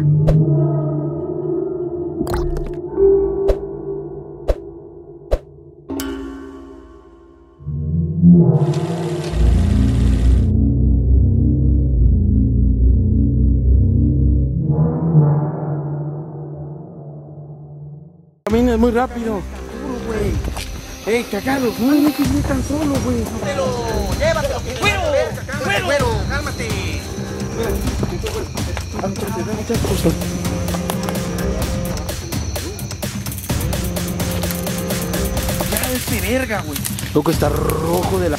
Camina muy rápido. Ey, cagados, no hay que ir tan solo, güey. ¡Llévatelo! ¡Güero! ¡Cálmate, güero! ¡Cálmate! Ya este verga, güey. Loco está rojo de la.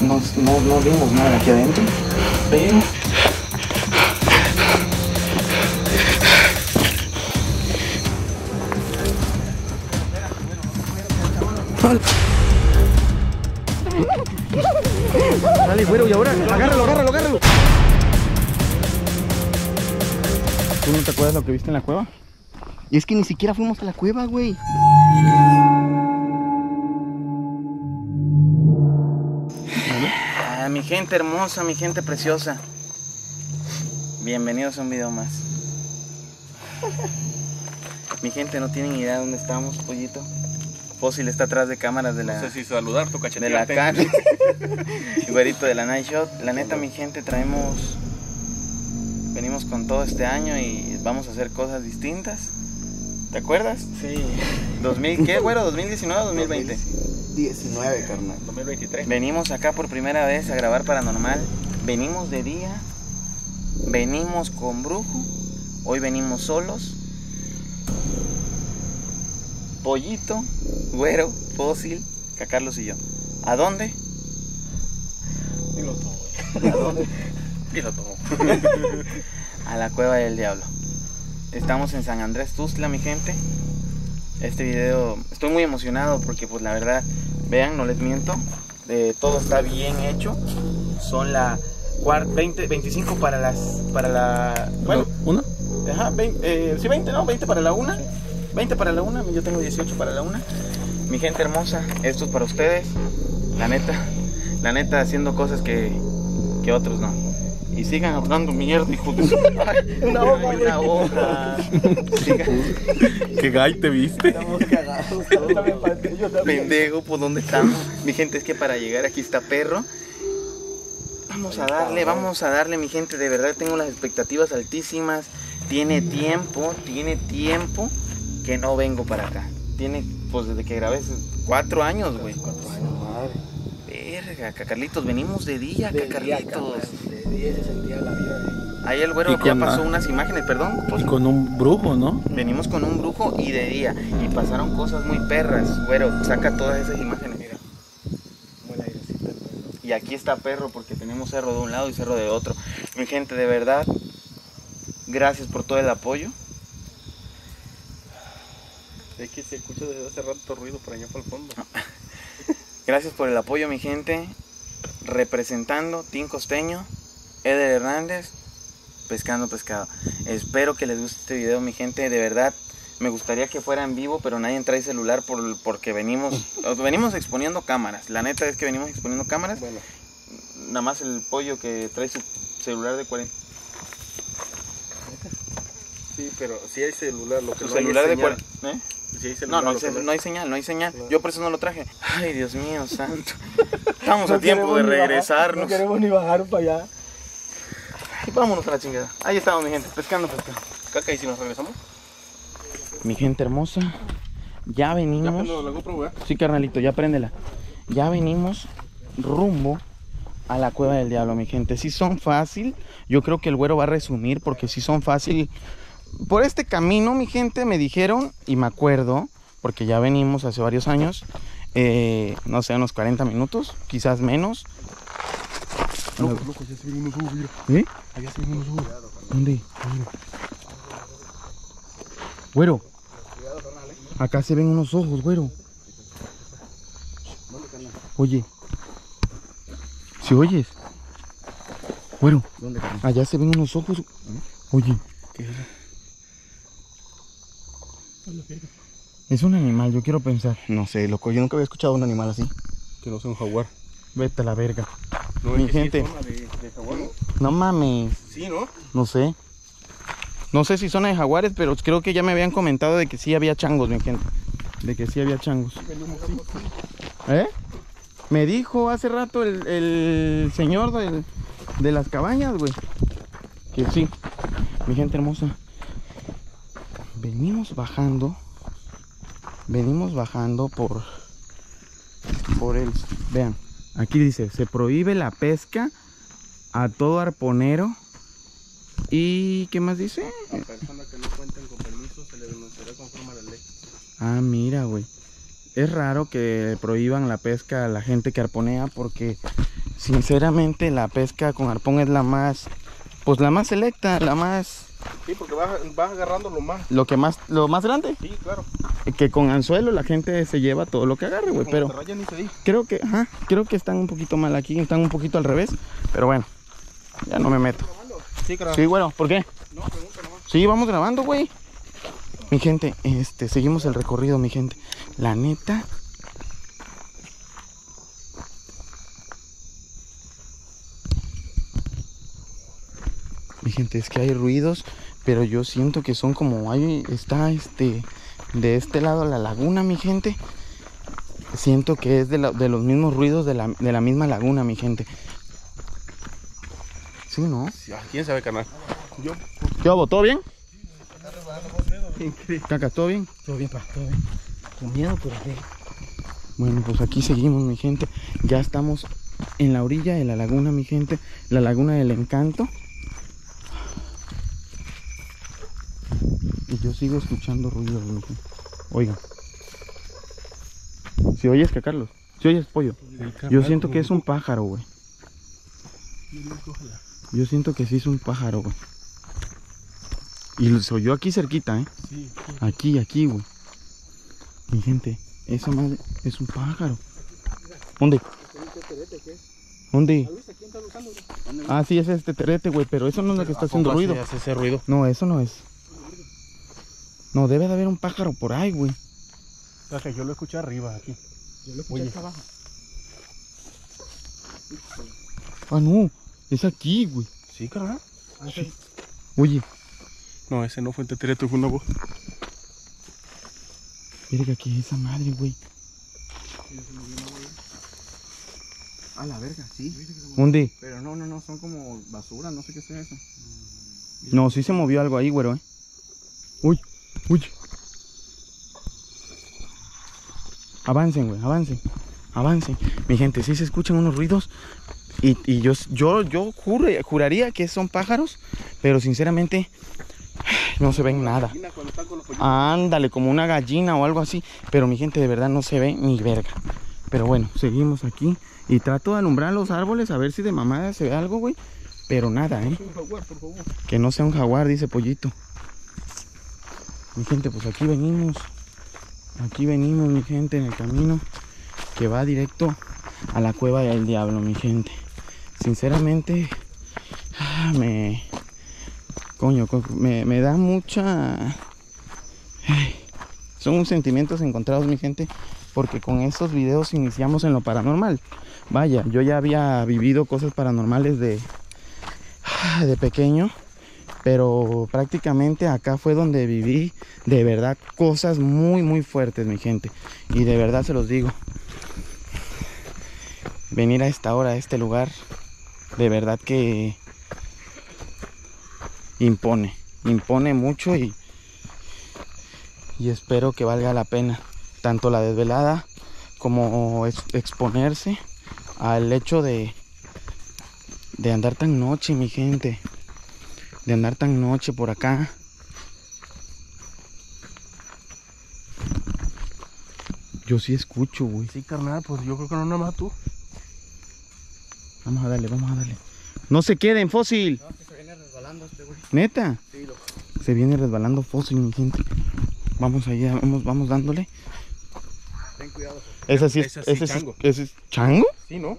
No, no, no vimos nada aquí adentro, pero acuerdas lo que viste en la cueva? Y es que ni siquiera fuimos a la cueva, güey. Ah, mi gente hermosa, mi gente preciosa. Bienvenidos a un video más. Mi gente no tienen idea de dónde estamos, pollito. Fósil está atrás de cámaras de la, No sé si saludar tu de la can. y güerito de la Night Shot. La neta, mi gente, traemos. Venimos con todo este año y vamos a hacer cosas distintas. ¿Te acuerdas? Sí. ¿2000 qué, güero? ¿2019 o 2020? 19, carnal. 2023. Venimos acá por primera vez a grabar paranormal. Venimos de día. Venimos con brujo. Hoy venimos solos. Pollito, güero, fósil, Cacarlos y yo. ¿A dónde? Dilo todo. Dilo todo. A la cueva del diablo. Estamos en San Andrés Tuzla, mi gente. Este video, estoy muy emocionado porque pues la verdad, vean, no les miento, eh, todo está bien hecho. Son la cuar- 20, 25 para las, para la, bueno, ¿Uno? ajá, 20, eh, sí 20, no, 20 para la una, 20 para la una, yo tengo 18 para la una. Mi gente hermosa, esto es para ustedes, la neta, la neta haciendo cosas que, que otros no. Y sigan hablando mierda, hijo de su... Una hoja, una ¿Qué gay te viste? Estamos cagados. Yo. Pendejo, ¿por dónde estamos? Mi gente, es que para llegar aquí está perro. Vamos a darle, vamos a darle, mi gente. De verdad tengo las expectativas altísimas. Tiene tiempo, tiene tiempo que no vengo para acá. Tiene, pues desde que grabé, cuatro años, güey. Cuatro años, madre. Verga, Cacarlitos, venimos de día, De día, Cacarlitos. De 10 se sentía la vida de Ahí el güero ya pasó la- unas imágenes, perdón. pues, Y con un brujo, ¿no? Venimos con un brujo y de día. Y pasaron cosas muy perras. Güero, saca todas esas imágenes, mira. Y aquí está perro porque tenemos cerro de un lado y cerro de otro. Mi gente, de verdad, gracias por todo el apoyo. Es que se escucha desde hace rato ruido por allá para el fondo. Gracias por el apoyo, mi gente. Representando Team Costeño, Eder Hernández, Pescando Pescado. Espero que les guste este video, mi gente. De verdad, me gustaría que fuera en vivo, pero nadie trae celular por, porque venimos, venimos exponiendo cámaras. La neta es que venimos exponiendo cámaras. Bueno, Nada más el pollo que trae su celular de 40. Sí, pero si hay celular, lo que Su no celular de señal. 40. ¿eh? No, no hay, no hay señal, no hay señal. Yo por eso no lo traje. Ay, Dios mío, santo. Estamos no a tiempo de bajar, regresarnos. no queremos ni bajar para allá. Y vámonos a la chingada. Ahí estamos, mi gente, pescando, pescando. Caca, ¿y si nos regresamos? Mi gente hermosa, ya venimos. la. Sí, carnalito, ya préndela. Ya venimos rumbo a la cueva del diablo, mi gente. Si son fácil, yo creo que el güero va a resumir porque si son fácil. Por este camino, mi gente, me dijeron, y me acuerdo, porque ya venimos hace varios años, eh, no sé, unos 40 minutos, quizás menos. Loco, loco, ya se ven unos ojos, mira. ¿Eh? Allá se ven unos ojos. ¿Dónde? Güero. Acá se ven unos ojos, güero. Oye. Si oyes. Güero. ¿Dónde? Allá se ven unos ojos. Oye. Es un animal, yo quiero pensar. No sé, loco, yo nunca había escuchado un animal así. Que no sea un jaguar. Vete a la verga. No, Mi sí gente. es zona de, de jaguar, ¿no? No mames. Sí, ¿no? No sé. No sé si zona de jaguares, pero creo que ya me habían comentado de que sí había changos, mi gente. De que sí había changos. ¿Eh? Me dijo hace rato el, el señor del- de las cabañas, güey. Que sí. Mi gente hermosa. Venimos bajando. Venimos bajando por. Por el. Vean. Aquí dice: se prohíbe la pesca a todo arponero. ¿Y qué más dice? A personas que no cuenten con permiso se le denunciará conforme a la ley. Ah, mira, güey. Es raro que prohíban la pesca a la gente que arponea porque sinceramente la pesca con arpón es la más pues la más selecta, la más Sí, porque vas, vas agarrando lo más. lo que más lo más grande, Sí, claro. que con anzuelo la gente se lleva todo lo que agarre, güey, pero ni se creo que ajá, creo que están un poquito mal aquí, están un poquito al revés, pero bueno. Ya no me meto. Sí, claro. Sí, bueno, ¿por qué? No, pregunta nomás. Sí, vamos grabando, güey. Mi gente, este, seguimos el recorrido, mi gente. La neta. Mi gente, es que hay ruidos, pero yo siento que son como hay está este de este lado la laguna, mi gente. Siento que es de, la- de los mismos ruidos de la, de la misma laguna, mi gente. Sí, ¿no? Ah, ¿Quién sabe, carnal? Yo, ¿Qué hago? ¿Todo bien? Caca, ¿todo bien? Todo bien, pa, todo bien. Con miedo, pero bien. Bueno, pues aquí seguimos, mi gente. Ya estamos en la orilla de la laguna, mi gente. La laguna del encanto. Y yo sigo escuchando gente. Oigan. Si oyes que Carlos, si oyes pollo. Yo siento que es un pájaro, güey. Yo siento que sí es un pájaro, güey. Y se oyó aquí cerquita, ¿eh? Sí, Aquí, aquí, güey. Mi gente, esa madre es un pájaro. ¿Dónde? ¿Dónde? Ah, sí, es este terete, güey, pero eso no es lo que está haciendo ruido. Hace ese ruido. No, eso no es. No, debe de haber un pájaro por ahí, güey. O sea, que yo lo escuché arriba, aquí. Yo lo Oye. acá abajo. Ah, no, es aquí, güey. Sí, carnal. Oye, No, ese no fue el tetereto, fue una voz. mira que aquí esa madre, güey. A la verga, sí. ¿Dónde? Pero no, no, no, son como basura, no sé qué sea eso. No, sí se movió algo ahí, güero, eh. Uy, uy. Avancen, güey, avancen. Avancen. Mi gente, sí se escuchan unos ruidos. Y, y yo, yo, yo juraría que son pájaros. Pero sinceramente, no se ven nada. Ándale, como una gallina o algo así. Pero mi gente, de verdad no se ve ni verga. Pero bueno, seguimos aquí. Y trato de alumbrar los árboles a ver si de mamada se ve algo, güey. Pero nada, ¿eh? Que no sea un jaguar, dice Pollito. Mi gente, pues aquí venimos. Aquí venimos, mi gente, en el camino que va directo a la cueva del diablo, mi gente. Sinceramente, ah, me. Coño, co- me, me da mucha. Ay, Son sentimientos encontrados, mi gente, porque con estos videos iniciamos en lo paranormal. Vaya, yo ya había vivido cosas paranormales de, de pequeño, pero prácticamente acá fue donde viví de verdad cosas muy muy fuertes, mi gente. Y de verdad se los digo. Venir a esta hora, a este lugar, de verdad que impone, impone mucho y, y espero que valga la pena tanto la desvelada como ex- exponerse al hecho de de andar tan noche, mi gente. De andar tan noche por acá. Yo sí escucho, güey. Sí, carnal, pues yo creo que no nada más tú. Vamos a darle, vamos a darle. No se queden, fósil. No, que se viene resbalando este güey. Neta. Sí, loco. Se viene resbalando fósil, mi gente. Vamos allá, vamos, vamos dándole. Ten cuidado. Ese sí es, Ese sí, ese sí es- chango. ese es- ¿Chango? Sí, ¿no?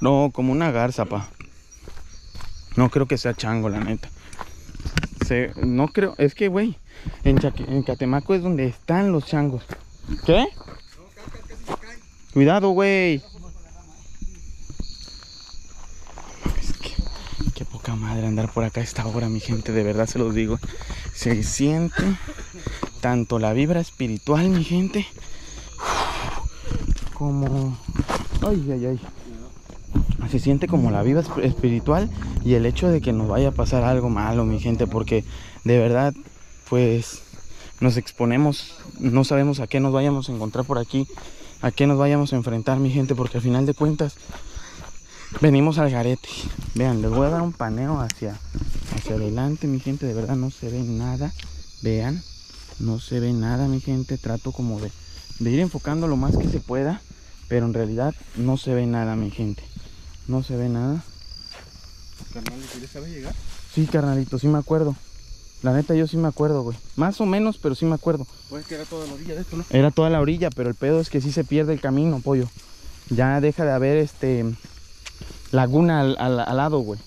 No, como una garza, pa. No creo que sea chango, la neta. No creo, es que, güey, en, Catemaco es donde están los changos. ¿Qué? Cuidado, güey. poca madre andar por acá a esta hora, mi gente, de verdad se los digo. Se siente tanto la vibra espiritual, mi gente, como... Ay, ay, ay. Se siente como la esp- espiritual y el hecho de que nos vaya a pasar algo malo, mi gente, porque de verdad, pues nos exponemos, no sabemos a qué nos vayamos a encontrar por aquí, a qué nos vayamos a enfrentar, mi gente, porque al final de cuentas venimos al garete. Vean, les voy a dar un paneo hacia, hacia adelante, mi gente, de verdad no se ve nada. Vean, no se ve nada, mi gente. Trato como de, de ir enfocando lo más que se pueda, pero en realidad no se ve nada, mi gente. No se ve nada. Carnal, ¿quieres saber llegar? Sí, carnalito, sí me acuerdo. La neta, yo sí me acuerdo, güey. Más o menos, pero sí me acuerdo. Puedes quedar toda la orilla de esto, ¿no? Era toda la orilla, pero el pedo es que sí se pierde el camino, pollo. Ya deja de haber este laguna al, al- al lado, güey.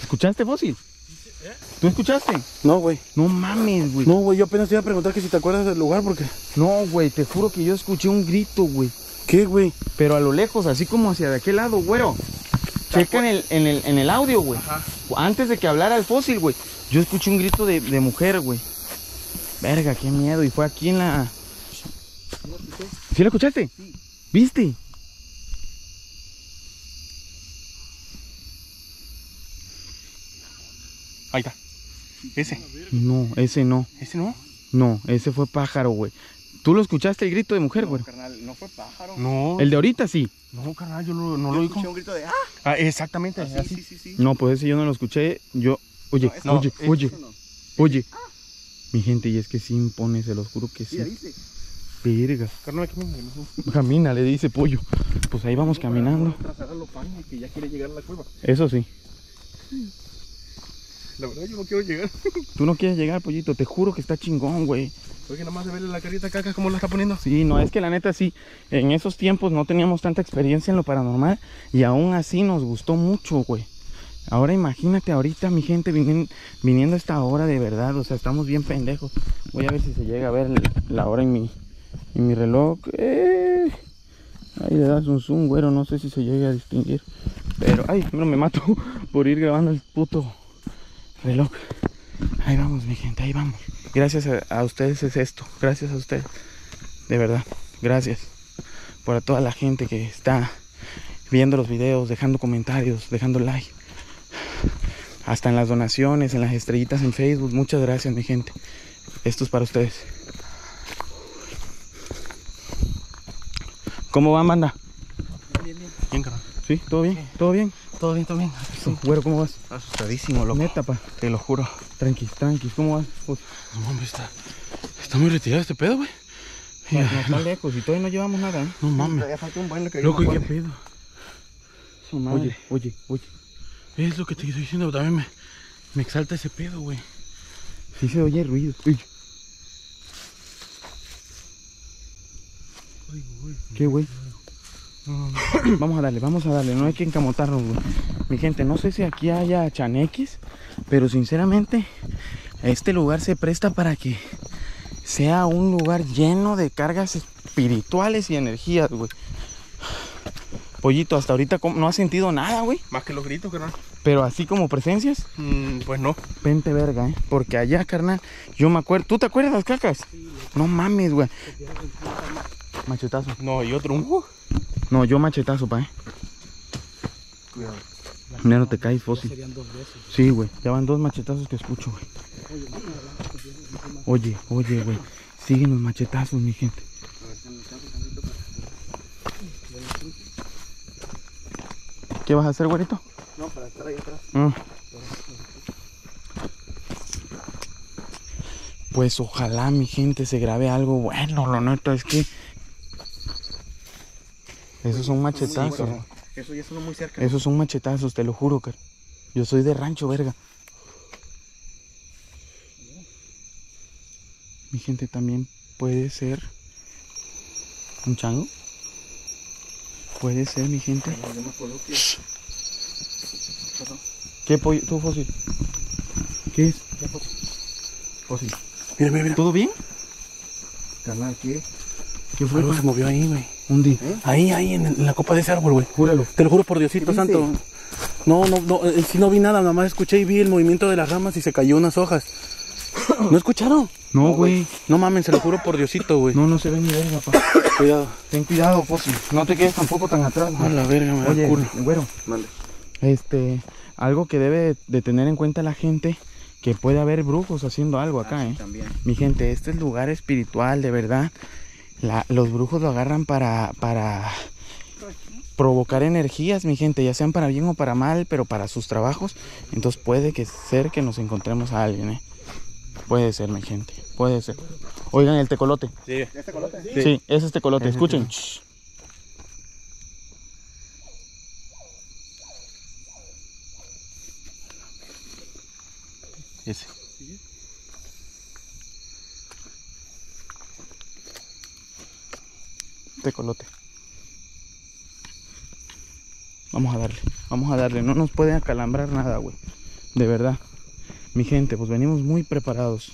¿Escuchaste, fósil? ¿Tú escuchaste? No, güey. No mames, güey. No, güey, yo apenas te iba a preguntar que si te acuerdas del lugar, porque... No, güey, te juro que yo escuché un grito, güey. ¿Qué, güey? Pero a lo lejos, así como hacia de aquel lado, güero. Checa en el, en el, en el audio, güey. Antes de que hablara el fósil, güey. Yo escuché un grito de, de mujer, güey. Verga, qué miedo. Y fue aquí en la. ¿Sí lo escuchaste? ¿Viste? Ahí está. Ese. No, ese no. ¿Ese no? No, ese fue pájaro, güey. ¿Tú lo escuchaste el grito de mujer, güey? Carnal, no fue pájaro. No. El de ahorita sí. No, carnal, yo no, no Yo lo oí. escuché un grito de ¡ah! Ah, exactamente. Sí, así. sí, sí, sí. No, pues ese yo no lo escuché. Yo. Oye, No, no, oye, oye, no. oye. Mi gente, y es que sí impone, se los juro que sí. Mira, ¿viste? Verga. Carnal, que me Camina, le dice pollo. Pues ahí vamos caminando. Que ya quiere llegar a la cueva. Eso sí. La verdad, yo no quiero llegar. Tú no quieres llegar, pollito. Te juro que está chingón, güey. Porque nada verle la carita caca como la está poniendo. Sí, no, es que la neta sí. En esos tiempos no teníamos tanta experiencia en lo paranormal. Y aún así nos gustó mucho, güey. Ahora imagínate ahorita mi gente viniendo a esta hora de verdad. O sea, estamos bien pendejos. Voy a ver si se llega a ver la hora en mi, en mi reloj. Eh, Ahí le das un zoom, güero. No sé si se llega a distinguir. Pero, ay, no me mato por ir grabando el puto reloj. Ahí vamos, mi gente, ahí vamos. Gracias a, a ustedes es esto. Gracias a ustedes. De verdad. Gracias. Por a toda la gente que está viendo los videos, dejando comentarios, dejando like. Hasta en las donaciones, en las estrellitas en Facebook. Muchas gracias, mi gente. Esto es para ustedes. ¿Cómo van, banda? Bien, carnal. ¿Sí? ¿Todo bien? ¿Todo bien? Todo bien, todo bien. Eso, Güero, ¿cómo vas? Asustadísimo, loco. Neta, pa. Te lo juro. Tranqui, tranqui. ¿Cómo vas? Pues, No mames, está, está muy retirado este pedo, güey. no, no está lejos y todavía no llevamos nada, ¿eh? No mames. Todavía falta un buen que Loco, ¿y qué pedo? Su madre. Oye, oye, oye. Es lo que te estoy diciendo, también me, me exalta ese pedo, güey. Sí se oye ruido. Uy, ¿Qué, güey? Vamos a darle, vamos a darle. No hay que encamotarnos, güey. Mi gente, no sé si aquí haya chanequis, pero sinceramente, este lugar se presta para que sea un lugar lleno de cargas espirituales y energías, güey. Pollito, hasta ahorita no has sentido nada, güey. Más que los gritos, carnal. Pero así como presencias, Mm, pues no. Vente verga, ¿eh? Porque allá, carnal, yo me acuerdo. ¿Tú te acuerdas de las cacas? No mames, güey. Machetazo. No, y otro. Uh, No, yo machetazo, pa, ¿eh? Cuidado. Mira, no te caes, fósil. Serían dos veces. Sí, güey. Ya van dos machetazos que escucho, güey. Oye, oye, güey. Siguen los machetazos, mi gente. ¿Qué vas a hacer, güerito? No, para estar ahí atrás. Mm. Pues ojalá mi gente se grabe algo bueno, lo neta es que esos son machetazos. bueno. Eso ya sonó muy cerca. Esos son machetazos, te lo juro, car. Yo soy de rancho, verga. Mi gente también puede ser un chango. Puede ser, mi gente. ¿Qué pollo? ¿Tú, fósil? ¿Qué es? Mira, mira, mira. ¿Todo bien? Carnal, ¿qué? ¿Qué fue? Algo se movió ahí, güey. Un día. Ahí, ahí, en, en la copa de ese árbol, güey. Júralo. Te lo juro por Diosito santo. No, no, no, eh, sí no vi nada, nada más escuché y vi el movimiento de las ramas y se cayó unas hojas. ¿No escucharon? No, güey. No mames, se lo juro por Diosito, güey. No, no se ve ni verga, papá. Cuidado. Ten cuidado, Fósil. No te quedes tampoco tan atrás, A güey. la verga, me da Oye, culo. güero, Mande. este, algo que debe de tener en cuenta la gente, que puede haber brujos haciendo algo acá, Ah, sí, ¿eh? También. Mi gente, este es lugar espiritual, de verdad. La- los brujos lo agarran para, para provocar energías, mi gente, ya sean para bien o para mal, pero para sus trabajos. Entonces puede que ser que nos encontremos a alguien, ¿eh? Puede ser, mi gente, puede ser. Oigan el tecolote. Sí. ¿Este colote? Sí, ese es tecolote, Ese escuchen. Ese. Tecolote. Vamos a darle, vamos a darle. No nos puede acalambrar nada, güey. De verdad. Mi gente, pues venimos muy preparados.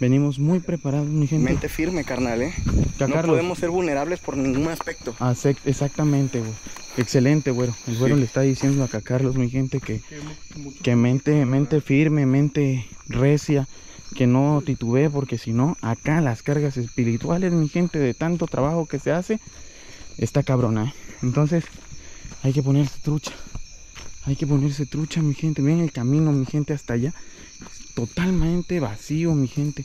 Venimos muy preparados, mi gente. Mente firme, carnal, ¿eh? Ya, no Carlos. podemos ser vulnerables por ningún aspecto. Ah, exactamente, güey. Excelente, güero. El güero Sí. le está diciendo acá a Carlos, mi gente, que, que mente, mente firme, mente recia, que no titubee, porque si no, acá las cargas espirituales, mi gente, de tanto trabajo que se hace, está cabrona. Entonces, hay que ponerse trucha. Hay que ponerse trucha, mi gente. Ven el camino, mi gente, hasta allá. Totalmente vacío, mi gente.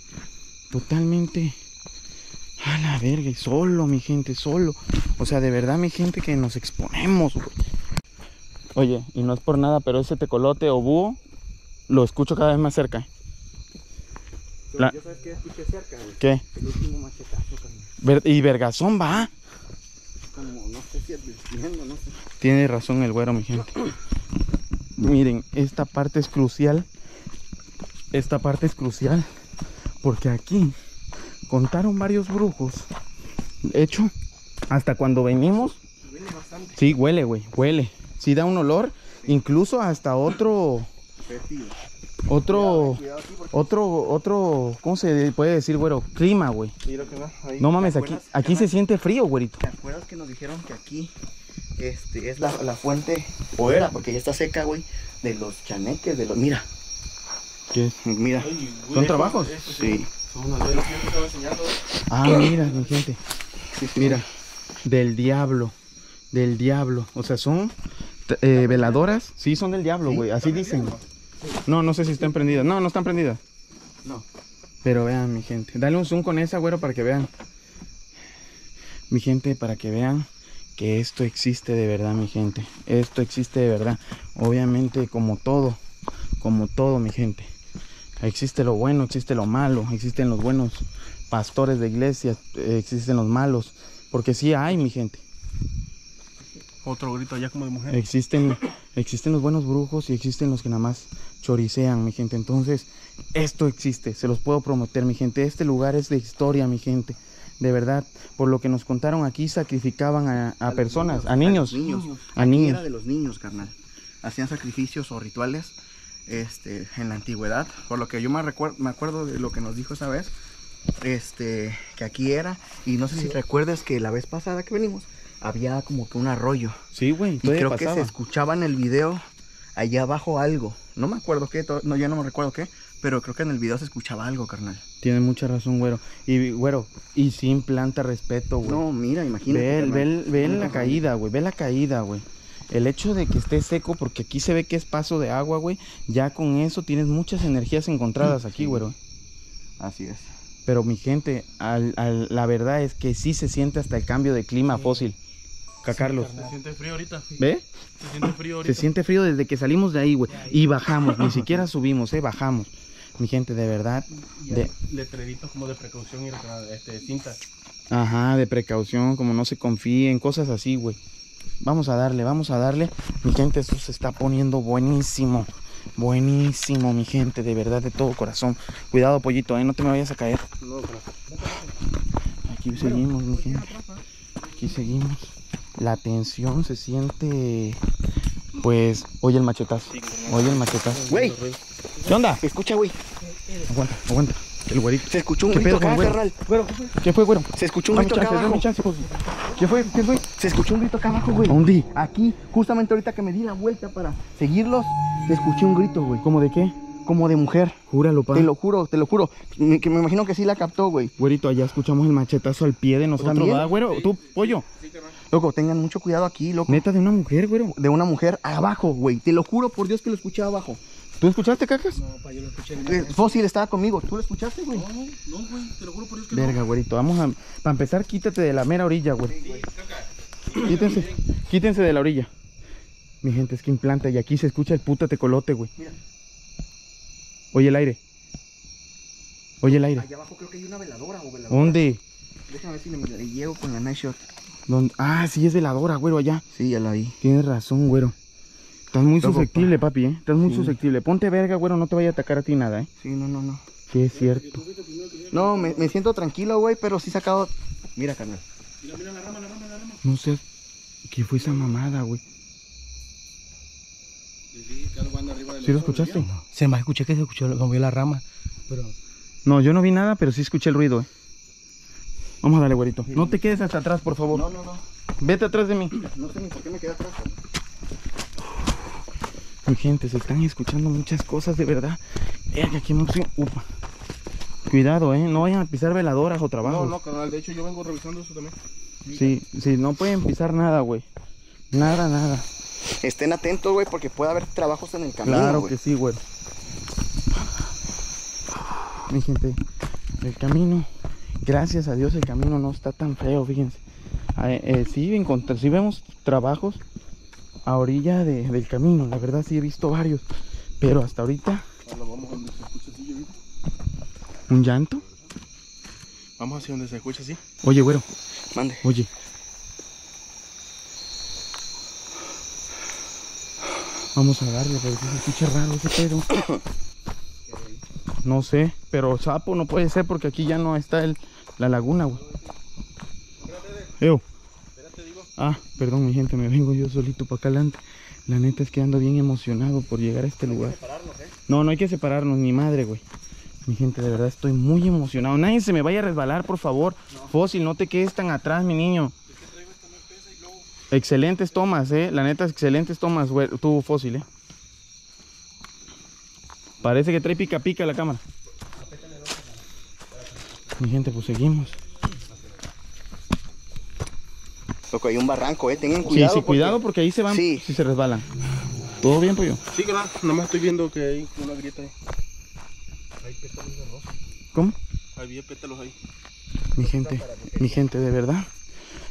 Totalmente a la verga, y solo, mi gente, solo. O sea, de verdad, mi gente, que nos exponemos. Oye, y no es por nada, pero ese tecolote o búho lo escucho cada vez más cerca. La- Yo sabes que escuché cerca, güey. ¿Qué? El último machetazo, carnal. Ver- y vergazón va. Como, no sé si advirtiendo, no sé. Tiene razón el güero, mi gente. Miren, esta parte es crucial. Esta parte es crucial. Porque aquí contaron varios brujos. De hecho, hasta cuando venimos. Huele bastante. Sí, huele, güey, huele. Sí da un olor. Incluso hasta otro. Otro. Cuidado. Otro, otro, ¿cómo se puede decir, güero? Clima, güey. Mira que va ahí. No ¿Te mames, aquí, aquí se siente frío, güerito. ¿Te acuerdas que nos dijeron que aquí este, es la, la fuente, o era, porque ya está seca, güey, de los chaneques, de los... Mira, ¿Qué? mira. ¿Son trabajos? Sí. Son unas velas que yo te estaba enseñando. Ah, mira, mi gente. sí, sí. Mira, del diablo, del diablo. O sea, son eh, veladoras. Sí, son del diablo, güey. Así dicen. No, no sé si están prendidas. No, no están prendidas. No. Pero vean, mi gente. Dale un zoom con esa, güero, para que vean. Mi gente, para que vean que esto existe de verdad, mi gente. Esto existe de verdad. Obviamente, como todo, como todo, mi gente. Existe lo bueno, existe lo malo. Existen los buenos pastores de iglesias, existen los malos. Porque sí hay, mi gente. Otro grito allá como de mujer. Existen, existen los buenos brujos y existen los que nada más choricean, mi gente. Entonces, esto existe, se los puedo prometer, mi gente. Este lugar es de historia, mi gente. De verdad, por lo que nos contaron aquí, sacrificaban a, personas, a niños. A niños. A Aquí niños. Era de los niños, carnal. Hacían sacrificios o rituales este, en la antigüedad. Por lo que yo me, me acuerdo de lo que nos dijo esa vez. Este, que aquí era. Y no sé si recuerdas que la vez pasada que venimos había como que un arroyo. Sí, güey, Y creo que se escuchaba en el video allá abajo algo. No me acuerdo qué, no, ya no me recuerdo qué. Pero creo que en el video se escuchaba algo, carnal. Tienes mucha razón, güero. Y, güero, y sin planta respeto, güey. No, mira, imagínate. Ve, el- ve, el- ve la caída, güey. Ve la caída, güey. El hecho de que esté seco, porque aquí se ve que es paso de agua, güey. Ya con eso tienes muchas energías encontradas aquí, Sí. güero. Así es. Pero mi gente, al- al- la verdad es que sí se siente hasta el cambio de clima fósil. Cacarlos. Se siente frío ahorita. ¿Ve? Se siente frío ahorita. Se siente frío desde que salimos de ahí, güey. Y bajamos, ni siquiera subimos, eh, bajamos. Mi gente, de verdad. De, Letreritos como de precaución y este, cintas. ajá, de precaución, como no se confíen, cosas así, güey. Vamos a darle, vamos a darle. Mi gente, esto se está poniendo buenísimo. Buenísimo, mi gente, de verdad, de todo corazón. Cuidado, pollito, eh, no te me vayas a caer. No, Aquí seguimos, mi gente. Aquí seguimos. La tensión se siente. Pues, oye el machetazo. Oye el machetazo. Güey, ¿Qué onda? escucha, güey. Aguanta, aguanta. El güerito. Se escuchó un ¿Qué grito acá, carnal. ¿Qué fue, güero? Se escuchó un grito acá abajo. chance, pues. ¿Qué fue? ¿Qué fue? Se escuchó un grito acá abajo, güey. ¿Dónde? Aquí, justamente ahorita que me di la vuelta para seguirlos, se escuché un grito, güey. ¿Cómo de qué? Como de mujer. Júralo, pa. Te lo juro, te lo juro. Me, que me imagino que sí la captó, güey. Güerito, allá escuchamos el machetazo al pie de nosotros. ¿verdad, güero? ¿Tú, pollo? Loco, tengan mucho cuidado aquí, loco. Neta de una mujer, güero. De una mujer abajo, güey. Te lo juro por Dios que lo escuché abajo. ¿Tú escuchaste, cacas? Eh, Fósil estaba conmigo. ¿Tú lo escuchaste, güey? Verga, güerito. Vamos a. Para empezar, quítate de la mera orilla, güey. Quítense. Quítense de la orilla. Mi gente, es que implanta y aquí se escucha el puto tecolote, güey. Mira. Oye el aire. Oye el aire. Allá abajo creo que hay una veladora o veladora. ¿Dónde? Déjame ver si me le llego con la night shot. ¿Dónde? Ah, sí, es veladora, güero, allá. Sí, ya la vi. Tienes razón, güero. Estás muy Loco, susceptible, papi, ¿eh? Estás muy Sí. susceptible. Ponte verga, güero, no te vaya a atacar a ti nada, ¿eh? Sí, no, no, no. Sí, es cierto. No, me, me siento tranquilo, güey, pero sí sacado. Mira, carnal. No sé qué fue esa mamada, güey. ¿Sí lo escuchaste? Se me escuché que se escuchó, movió la rama. Pero No, yo no vi nada, pero sí escuché el ruido, eh. Vamos a darle, güerito. No te quedes hasta atrás, por favor. No, no, no. Vete atrás de mí. No sé ni por qué me quedé atrás. Mi gente, se están escuchando muchas cosas, de verdad. Verga, qué emoción. Upa. Cuidado, eh. No vayan a pisar veladoras o No, trabajos. no, carnal. De hecho, yo vengo revisando eso también. Sí, sí, no pueden pisar nada, güey. Nada, nada. Estén atentos, güey, porque puede haber trabajos en el camino. Claro que sí, güey. Mi gente, el camino, gracias a Dios el camino no está tan feo, fíjense. Ah, eh, eh, sí, vemos trabajos a orilla de- del camino, la verdad sí he visto varios, pero hasta ahorita, Ahora vamos donde se escucha así, ahorita. ¿un llanto? Vamos hacia donde se escucha así. Oye, güero, Mande. oye. Vamos a darle, porque se escucha raro ese pedo. No sé, pero sapo no puede ser porque aquí ya no está el, la laguna, güey. Eo. Ah, perdón, mi gente, me vengo yo solito para acá adelante. La neta es que ando bien emocionado por llegar a este lugar. No, no hay que separarnos, ni madre, güey. Mi gente, de verdad estoy muy emocionado. Nadie se me vaya a resbalar, por favor. Fósil, no te quedes tan atrás, mi niño. Excelentes tomas, eh. La neta, excelentes tomas, güey. Tú, fósil, eh. Parece que trae pica pica la cámara. Mi gente, pues seguimos. Loco, hay un barranco, eh. Tengan Sí, cuidado. sí, porque- cuidado porque ahí se van Sí. si se resbalan. ¿Todo bien, pollo? Sí, carnal. Nada más estoy viendo que hay una grieta ahí. ¿Cómo? Había pétalos ahí. Mi gente, mi gente, de verdad.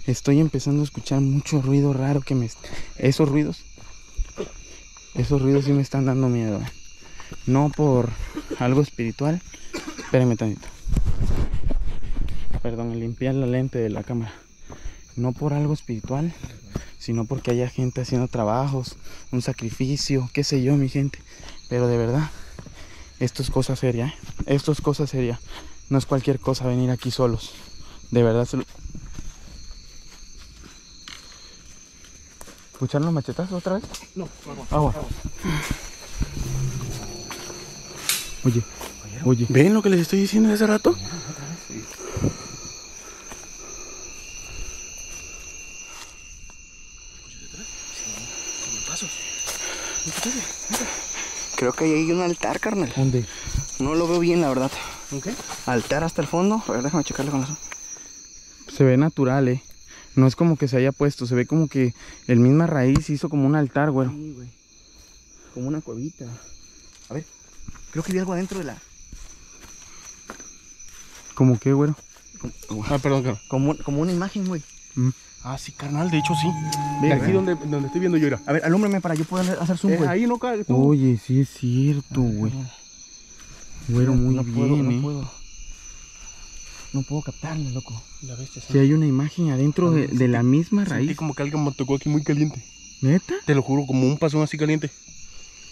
Estoy empezando a escuchar mucho ruido raro que me... Esos ruidos... Esos ruidos sí me están dando miedo. eh. No por algo espiritual. Espérenme tantito. Perdón, limpiar la lente de la cámara. No por algo espiritual, sino porque haya gente haciendo trabajos, un sacrificio, qué sé yo, mi gente. Pero de verdad, esto es cosa seria, ¿eh? Esto es cosa seria. No es cualquier cosa venir aquí solos. De verdad. se lo- ¿Escucharon los machetazos otra vez? No, Agua. Oye, oye. ¿Ven lo que les estoy diciendo hace rato? Creo que ahí hay un altar, carnal. ¿Dónde? No lo veo bien, la verdad. ¿Ok? Altar hasta el fondo. A ver, déjame checarlo con eso. Se ve natural, eh. No es como que se haya puesto, se ve como que el misma raíz hizo como un altar, güey. Sí, güey. Como una cuevita. A ver. Creo que vi algo adentro de la. ¿Como qué, güero? Ah, perdón, carnal. Como, como una imagen, güey. Ah, sí, carnal. De hecho, sí. Ve, De aquí donde, donde estoy viendo yo, era. A ver, alúmbrame para yo poder hacer zoom, Eh, güey. ahí no cae. tú. Oye, sí es cierto, güey. Güero, muy no bien, puedo, eh. no puedo. No puedo captarlo, loco. La bestia. Si hay una imagen adentro de, de la misma Sentí raíz. como que alguien me tocó aquí muy caliente. ¿Neta? Te lo juro, como un pasón así caliente.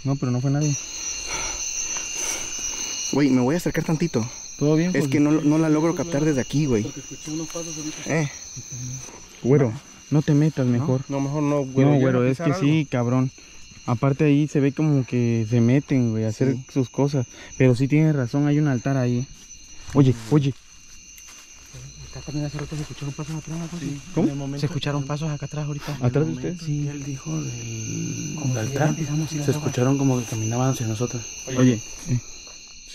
No, pero no fue nadie. Güey, me voy a acercar tantito. ¿Todo bien? Es Fosli? que no, no la logro captar desde aquí, güey. escuché unos pasos ahorita. Eh, Güero, no te metas mejor. No, mejor no, güey. no, güero, es que sí, cabrón. Aparte ahí se ve como que se meten, güey, a hacer Sí. sus cosas. Pero sí tienes razón, hay un altar ahí. Oye, oye. también hace rato se escucharon pasos atrás. ¿no? Sí. ¿Cómo? Momento Se escucharon pasos acá atrás ahorita. ¿Atrás de momento Sí. Él dijo del, Como del que altar. Se escucharon como que caminaban hacia nosotros. Oye, sí.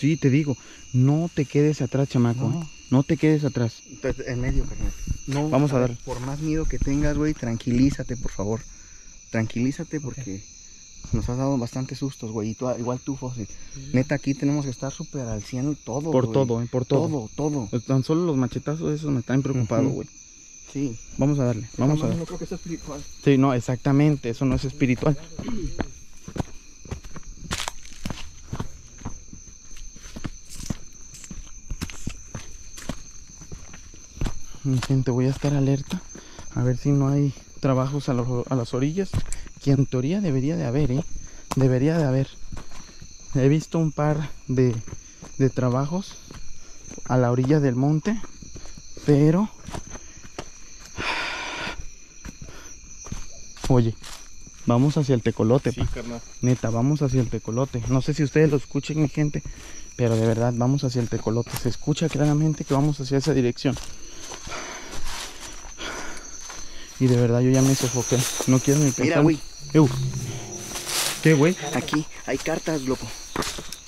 Sí, te digo, no te quedes atrás, chamaco. No. ¿eh? No te quedes atrás. En medio, carnal. No, Vamos a ver, darle. Por más miedo que tengas, güey, tranquilízate, por favor. Tranquilízate porque nos has dado bastantes sustos, güey. Y tú, igual tú, Fósil. Neta, aquí tenemos que estar súper al 100 todo, Por todo, ¿eh? Por todo. Todo, todo. Tan solo los machetazos esos me están preocupado, güey. Sí. Vamos a darle, vamos a No, darle. no creo que sea espiritual. Sí, no, exactamente, eso no es espiritual. Mi gente, voy a estar alerta a ver si no hay trabajos a, las orillas, que en teoría debería de haber, ¿eh? Debería de haber. He visto un par de, de trabajos a la orilla del monte, pero... Oye, vamos hacia el tecolote, pa. Neta, vamos hacia el tecolote. No sé si ustedes lo escuchen, mi gente, pero de verdad vamos hacia el tecolote. Se escucha claramente que vamos hacia esa dirección. Y de verdad yo ya me sofoqué. No quiero ni pensar. Mira, güey. Ew. ¿Qué, güey? Aquí hay cartas, loco.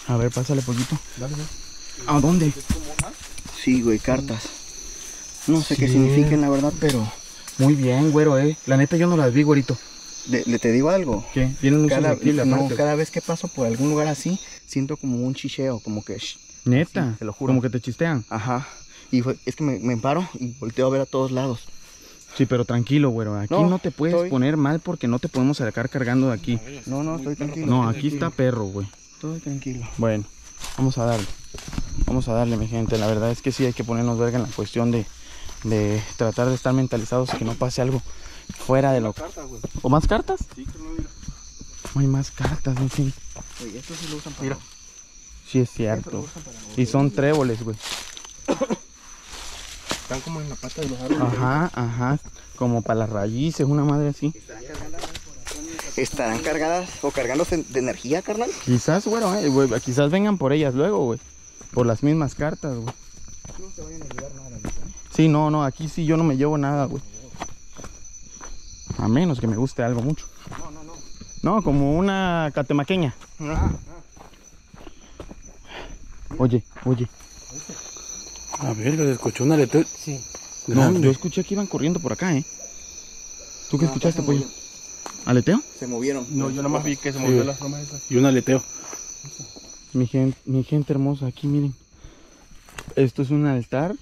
A ver, pásale poquito. ¿A dónde? Sí, güey, cartas. No sé qué significan, la verdad, pero... Muy bien, güero, eh. La neta yo no las vi, güerito. de- le te digo algo. ¿Qué? Tienen un Cada, no, cada vez que paso por algún lugar así, siento como un chicheo, como que... Neta. Sí, te lo juro. Como que te chistean. Ajá. Y fue- es que me, me paro y volteo a ver a todos lados. Sí, pero tranquilo, güero. Aquí no, No, te puedes estoy- poner mal porque no te podemos sacar cargando de aquí. No, no, estoy tranquilo. No, aquí está perro, güey. Estoy tranquilo. Bueno, vamos a darle. Vamos a darle, mi gente. La verdad es que sí hay que ponernos verga en la cuestión de, de tratar de estar mentalizados y que no pase algo fuera de lo... ¿O más cartas? Sí, mira. No hay más cartas, mi gente. Oye, esto sí lo usan para... Mira. Sí es cierto. para... Y son tréboles, güey. Están como en la pata de los árboles. Ajá, ajá. Como para las raíces, una madre así. ¿Estarán cargadas o cargándose de energía, carnal? Quizás, güero, eh, güey, quizás vengan por ellas luego, güey. Por las mismas cartas, güey. No te vayan a ayudar nada, Sí, no, no, aquí sí yo no me llevo nada, güey. A menos que me guste algo mucho. No, no, no. No, como una catemaqueña. Oye, oye. A ver, se escuchó un aleteo. Sí. No, yo escuché que iban corriendo por acá, ¿eh? ¿Tú qué No, escuchaste, pollo? ¿Aleteo? Se movieron. No, yo nada más vi que se Sí, movió güey. las ramas esas. Y un aleteo. Mi gente, mi gente hermosa, aquí miren. Esto es un altar.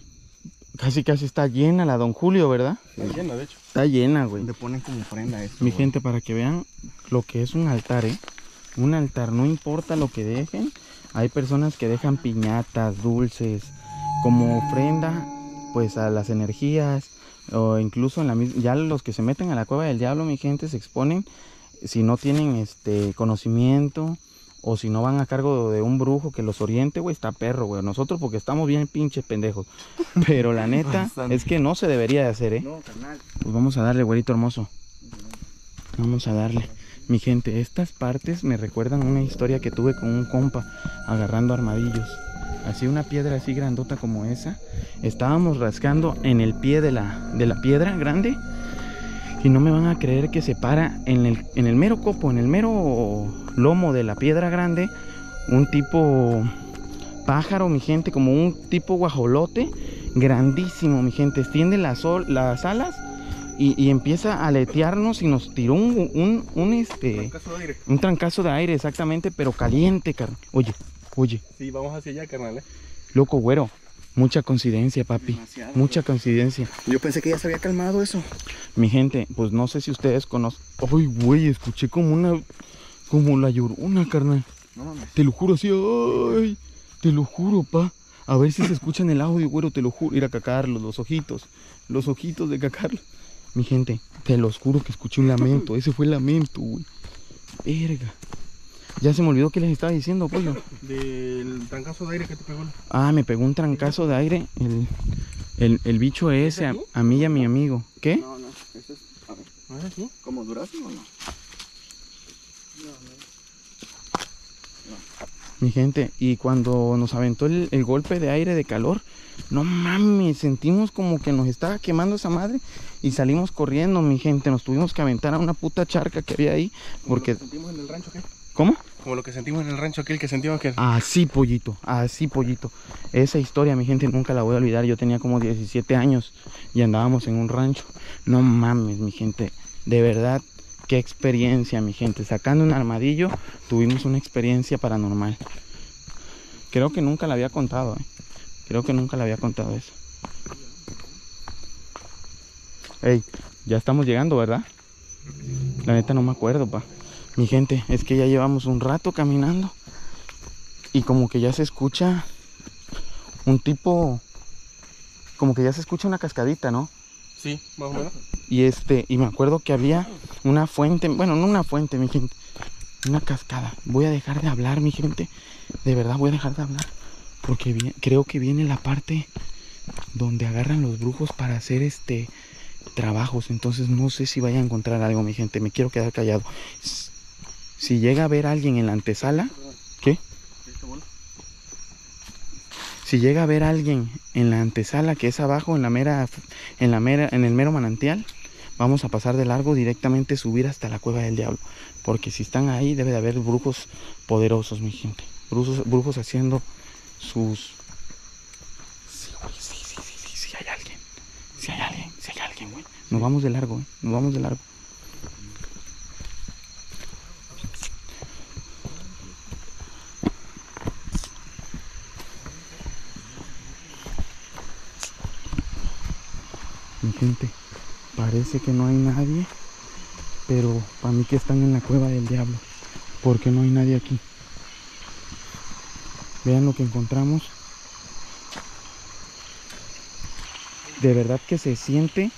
Casi, casi está llena la Don Julio, ¿verdad? Está llena, de hecho. Está llena, güey. Le ponen como ofrenda esto. Mi güey. gente, para que vean lo que es un altar, ¿eh? Un altar, no importa lo que dejen. Hay personas que dejan piñatas, dulces, como ofrenda, pues a las energías, o incluso en la misma, ya los que se meten a la cueva del diablo, mi gente, se exponen si no tienen este conocimiento o si no van a cargo de un brujo que los oriente, güey, está perro, güey. Nosotros porque estamos bien pinches pendejos. Pero la neta es que no se debería de hacer, ¿eh? No, carnal. Pues vamos a darle, güerito hermoso. Vamos a darle. Mi gente, estas partes me recuerdan una historia que tuve con un compa agarrando armadillos. Así una piedra así grandota como esa. Estábamos rascando en el pie de la, de la piedra grande. Y no me van a creer que se para en el, en el mero copo, en el mero lomo de la piedra grande, un tipo pájaro, mi gente, como un tipo guajolote, grandísimo, mi gente. Extiende las, las alas y, y empieza a aletearnos y nos tiró un, un, un, este, Caso de aire. un trancazo de aire, exactamente, pero caliente, carnal. Oye, oye, Sí, vamos hacia allá, carnal. ¿eh? loco, güero. Mucha coincidencia, papi. Demasiado, Mucha coincidencia. Yo pensé que ya se había calmado eso. Mi gente, pues no sé si ustedes conocen. Ay, güey, escuché como una. Como la llorona, carnal. No mames. Te lo juro así, ay. Te lo juro, pa. A ver si se escucha en el audio, güero, te lo juro. Ir a cacarlos, los ojitos. Los ojitos de cacarlos. Mi gente, te los juro que escuché un lamento. Ese fue el lamento, güey. Verga. Ya se me olvidó que les estaba diciendo, pollo. Del trancazo de aire que te pegó. Ah, me pegó un trancazo de aire. El, el, el bicho ese, a, mí y a mi amigo. ¿Qué? No, no. Eso es. A ver. ¿No es aquí? ¿Como durazno o no? Mi gente, y cuando nos aventó el, el golpe de aire de calor, no mames, sentimos como que nos estaba quemando esa madre y salimos corriendo, mi gente. Nos tuvimos que aventar a una puta charca que había ahí. Porque. sentimos en el rancho aquel. ¿Cómo? Como lo que sentimos en el rancho aquel que sentimos que. Así, pollito, así, pollito. Esa historia, mi gente, nunca la voy a olvidar. Yo tenía como 17 años y andábamos en un rancho. No mames, mi gente. De verdad, qué experiencia, mi gente. Sacando un armadillo, tuvimos una experiencia paranormal. Creo que nunca la había contado, ¿eh? Creo que nunca la había contado eso. Ey, ya estamos llegando, ¿verdad? La neta no me acuerdo, pa. Mi gente, es que ya llevamos un rato caminando. Y como que ya se escucha un tipo. Como que ya se escucha una cascadita, ¿no? Sí, más o menos. Y este, y me acuerdo que había una fuente, bueno, no una fuente, mi gente, una cascada. Voy a dejar de hablar, mi gente. De verdad voy a dejar de hablar. Porque vi- creo que viene la parte donde agarran los brujos para hacer este trabajos. Entonces no sé si vaya a encontrar algo, mi gente. Me quiero quedar callado. Si llega a ver alguien en la antesala, ¿qué? Si llega a ver alguien en la antesala que es abajo, en la mera, en la mera, en el mero manantial, vamos a pasar de largo directamente subir hasta la cueva del diablo. Porque si están ahí debe de haber brujos poderosos, mi gente. Brujos, brujos haciendo sus... Sí, güey, sí, sí, sí, sí, sí, hay alguien. Si hay alguien, si hay alguien, güey. Nos vamos de largo, güey. Nos vamos de largo. Gente, parece que no hay nadie, pero para mí que están en la cueva del diablo, porque no hay nadie aquí. Vean lo que encontramos. De verdad que se siente.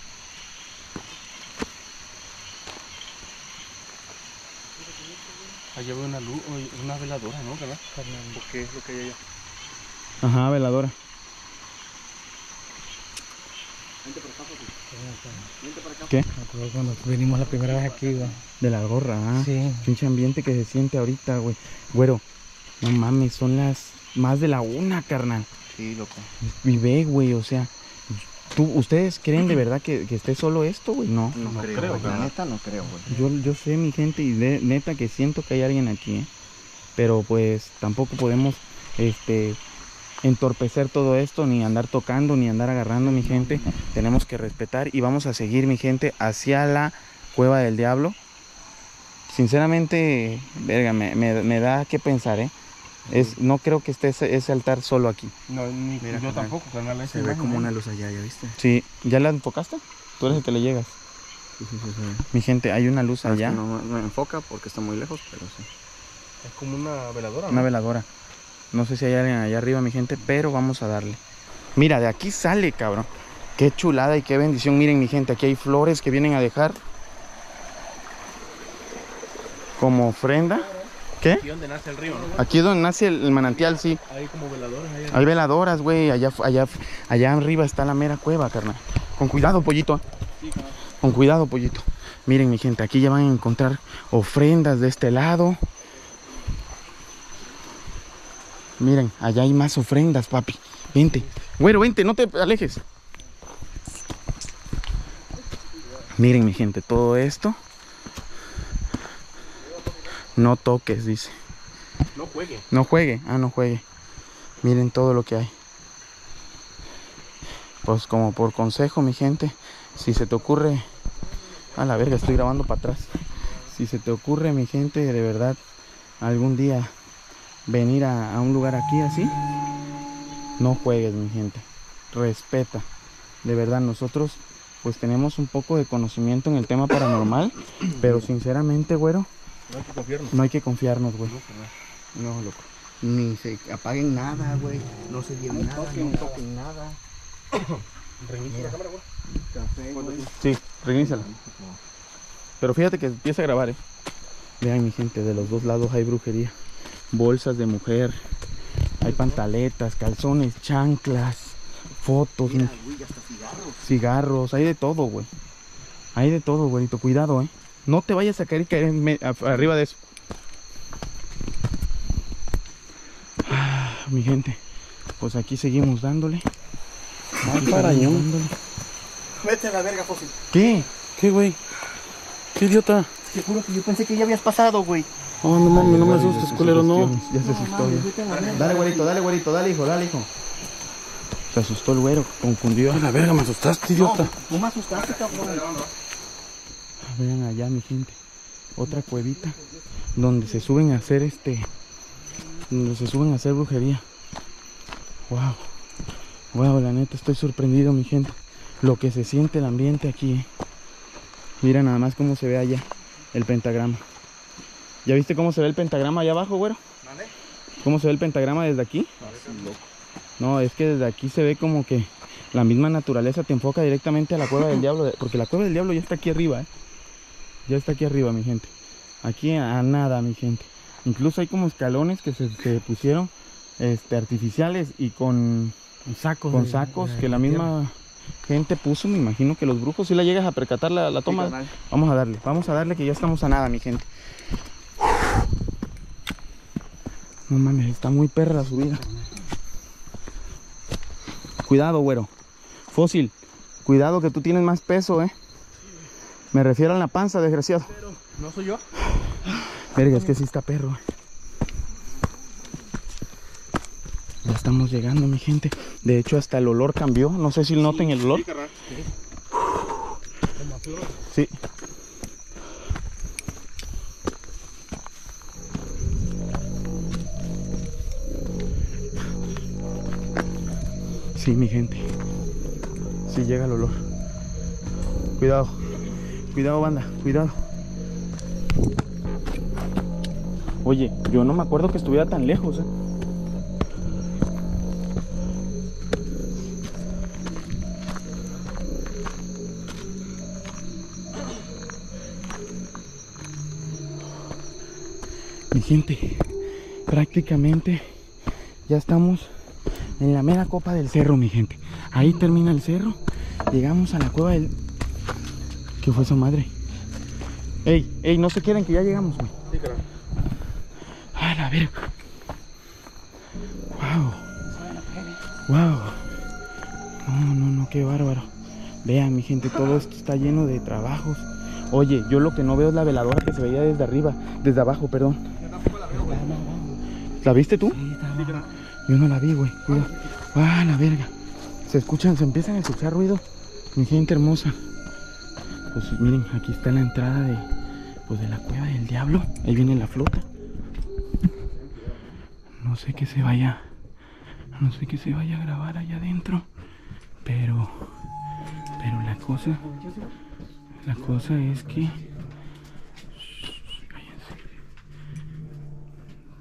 Allá veo una luz, una veladora, ¿no? ¿Verdad? ¿Qué es lo que hay allá? Ajá, veladora. Cuando vinimos la primera vez aquí, güey. De la gorra, ah. Sí. Pinche ambiente que se siente ahorita, güey. Güero, no mames, son las más de la una, carnal. Sí, loco. Y ve, güey, o sea, ¿tú, ¿ustedes creen de verdad que, que esté solo esto, güey? No. No, No creo, creo, güey. La neta no creo, güey. Yo, yo sé, mi gente, y de, neta que siento que hay alguien aquí, ¿eh? Pero pues tampoco podemos, este, entorpecer todo esto, ni andar tocando, ni andar agarrando, mi gente. Tenemos que respetar y vamos a seguir, mi gente, hacia la cueva del diablo. Sinceramente, verga, me, me- me da que pensar, ¿eh? Es, no creo que esté ese, ese altar solo aquí. No, ni Mira, yo carnal. tampoco, carnal. Se ve como ¿eh? una luz allá, ¿ya viste? Sí, ¿ya la enfocaste? Tú eres el que le llegas. Sí, sí, sí, sí. Mi gente, hay una luz Ah, es que allá, No, no me enfoca porque está muy lejos, pero sí. Es como una veladora, una ¿no? veladora. No sé si hay alguien allá arriba, mi gente, pero vamos a darle. Mira, de aquí sale, cabrón. Qué chulada y qué bendición. Miren, mi gente, aquí hay flores que vienen a dejar como ofrenda. ¿Qué? Aquí donde nace el río, ¿no? Aquí es donde nace el, manantial, sí. Hay como veladoras ahí. Hay veladoras, güey. Allá, allá, allá arriba está la mera cueva, carnal. Con cuidado, pollito. Con cuidado, pollito. Miren, mi gente, aquí ya van a encontrar ofrendas de este lado. Miren, allá hay más ofrendas, papi. Vente. Güero, vente, no te alejes. Miren, mi gente, todo esto. No toques, dice. No juegue. No juegue, ah, no juegue. Miren todo lo que hay. Pues como por consejo, mi gente, si se te ocurre... A la verga, estoy grabando para atrás. Si se te ocurre, mi gente, de verdad, algún día venir a, a un lugar aquí así, no juegues, mi gente. Respeta. De verdad, nosotros pues tenemos un poco de conocimiento en el tema paranormal, pero sinceramente, güero, No hay que confiarnos. no hay que confiarnos, güey. No, loco. Ni se apaguen nada, güey. No se lleven nada, no toquen nada. Reinicia la cámara, güey. Café, güey. Sí, reiníciala. Pero fíjate que empieza a grabar, eh. Vean mi gente, de los dos lados hay brujería. Bolsas de mujer, hay pantaletas, calzones, chanclas, fotos, Mira, güey, hasta cigarros. cigarros, hay de todo, güey. Hay de todo, güerito. Cuidado, eh. No te vayas a caer y caer en me- a- arriba de eso. Mi gente, pues aquí seguimos dándole. Aquí parañón. dándole. Vete a la verga, fósil. ¿Qué? ¿Qué, güey? ¿Qué idiota? Te juro que yo pensé que ya habías pasado, güey. Oh, no mames, no me asustes, culero, no. Ya se asustó. ya. Dale, güerito, dale, güerito, dale, hijo, dale, hijo. Se asustó el güero, confundió. A la verga, me asustaste, idiota. No me asustaste, cabrón. Vean allá, mi gente. Otra cuevita donde se suben a hacer este. Donde se suben a hacer brujería. Wow. Wow, la neta estoy sorprendido, mi gente. Lo que se siente el ambiente aquí. eh. Mira nada más cómo se ve allá el pentagrama. ¿Ya viste cómo se ve el pentagrama allá abajo, güero? ¿Cómo se ve el pentagrama desde aquí? No, es que desde aquí se ve como que la misma naturaleza te enfoca directamente a la cueva del diablo. Porque la cueva del diablo ya está aquí arriba, ¿eh? Ya está aquí arriba, mi gente. Aquí a nada, mi gente. Incluso hay como escalones que se, se pusieron este, artificiales y con, Sacos. con de- sacos de- que la misma gente puso. Me imagino que los brujos, si la llegas a percatar la, la toma, vamos a darle. Vamos a darle que ya estamos a nada, mi gente. No mames, está muy perra la subida. Cuidado, güero. Fósil, cuidado que tú tienes más peso, eh. Me refiero a la panza, desgraciado. ¿No soy yo? Verga, es que sí está perro. Ya estamos llegando, mi gente. De hecho, hasta el olor cambió. No sé si noten el olor. Sí, mi gente. Sí llega el olor. Cuidado. Cuidado, banda. Cuidado. Oye, yo no me acuerdo que estuviera tan lejos, ¿eh? Mi gente, prácticamente ya estamos en la mera copa del cerro, mi gente. Ahí termina el cerro. Llegamos a la cueva del... ¿Qué fue esa madre? Ey, ey, no se quieren que ya llegamos, güey. A la verga. Wow. Wow. No, no, no, qué bárbaro. Vean, mi gente, todo esto está lleno de trabajos. Oye, yo lo que no veo es la veladora que se veía desde arriba, desde abajo, perdón. ¿La viste tú? Yo no la vi, güey. Cuidado. Ah, la verga. Se escuchan, se empiezan a escuchar ruido. Mi gente hermosa. Pues miren, aquí está la entrada de, pues, de la cueva del diablo. Ahí viene la flota. No sé qué se vaya. No sé qué se vaya a grabar allá adentro. Pero. Pero la cosa. La cosa es que. Cállense.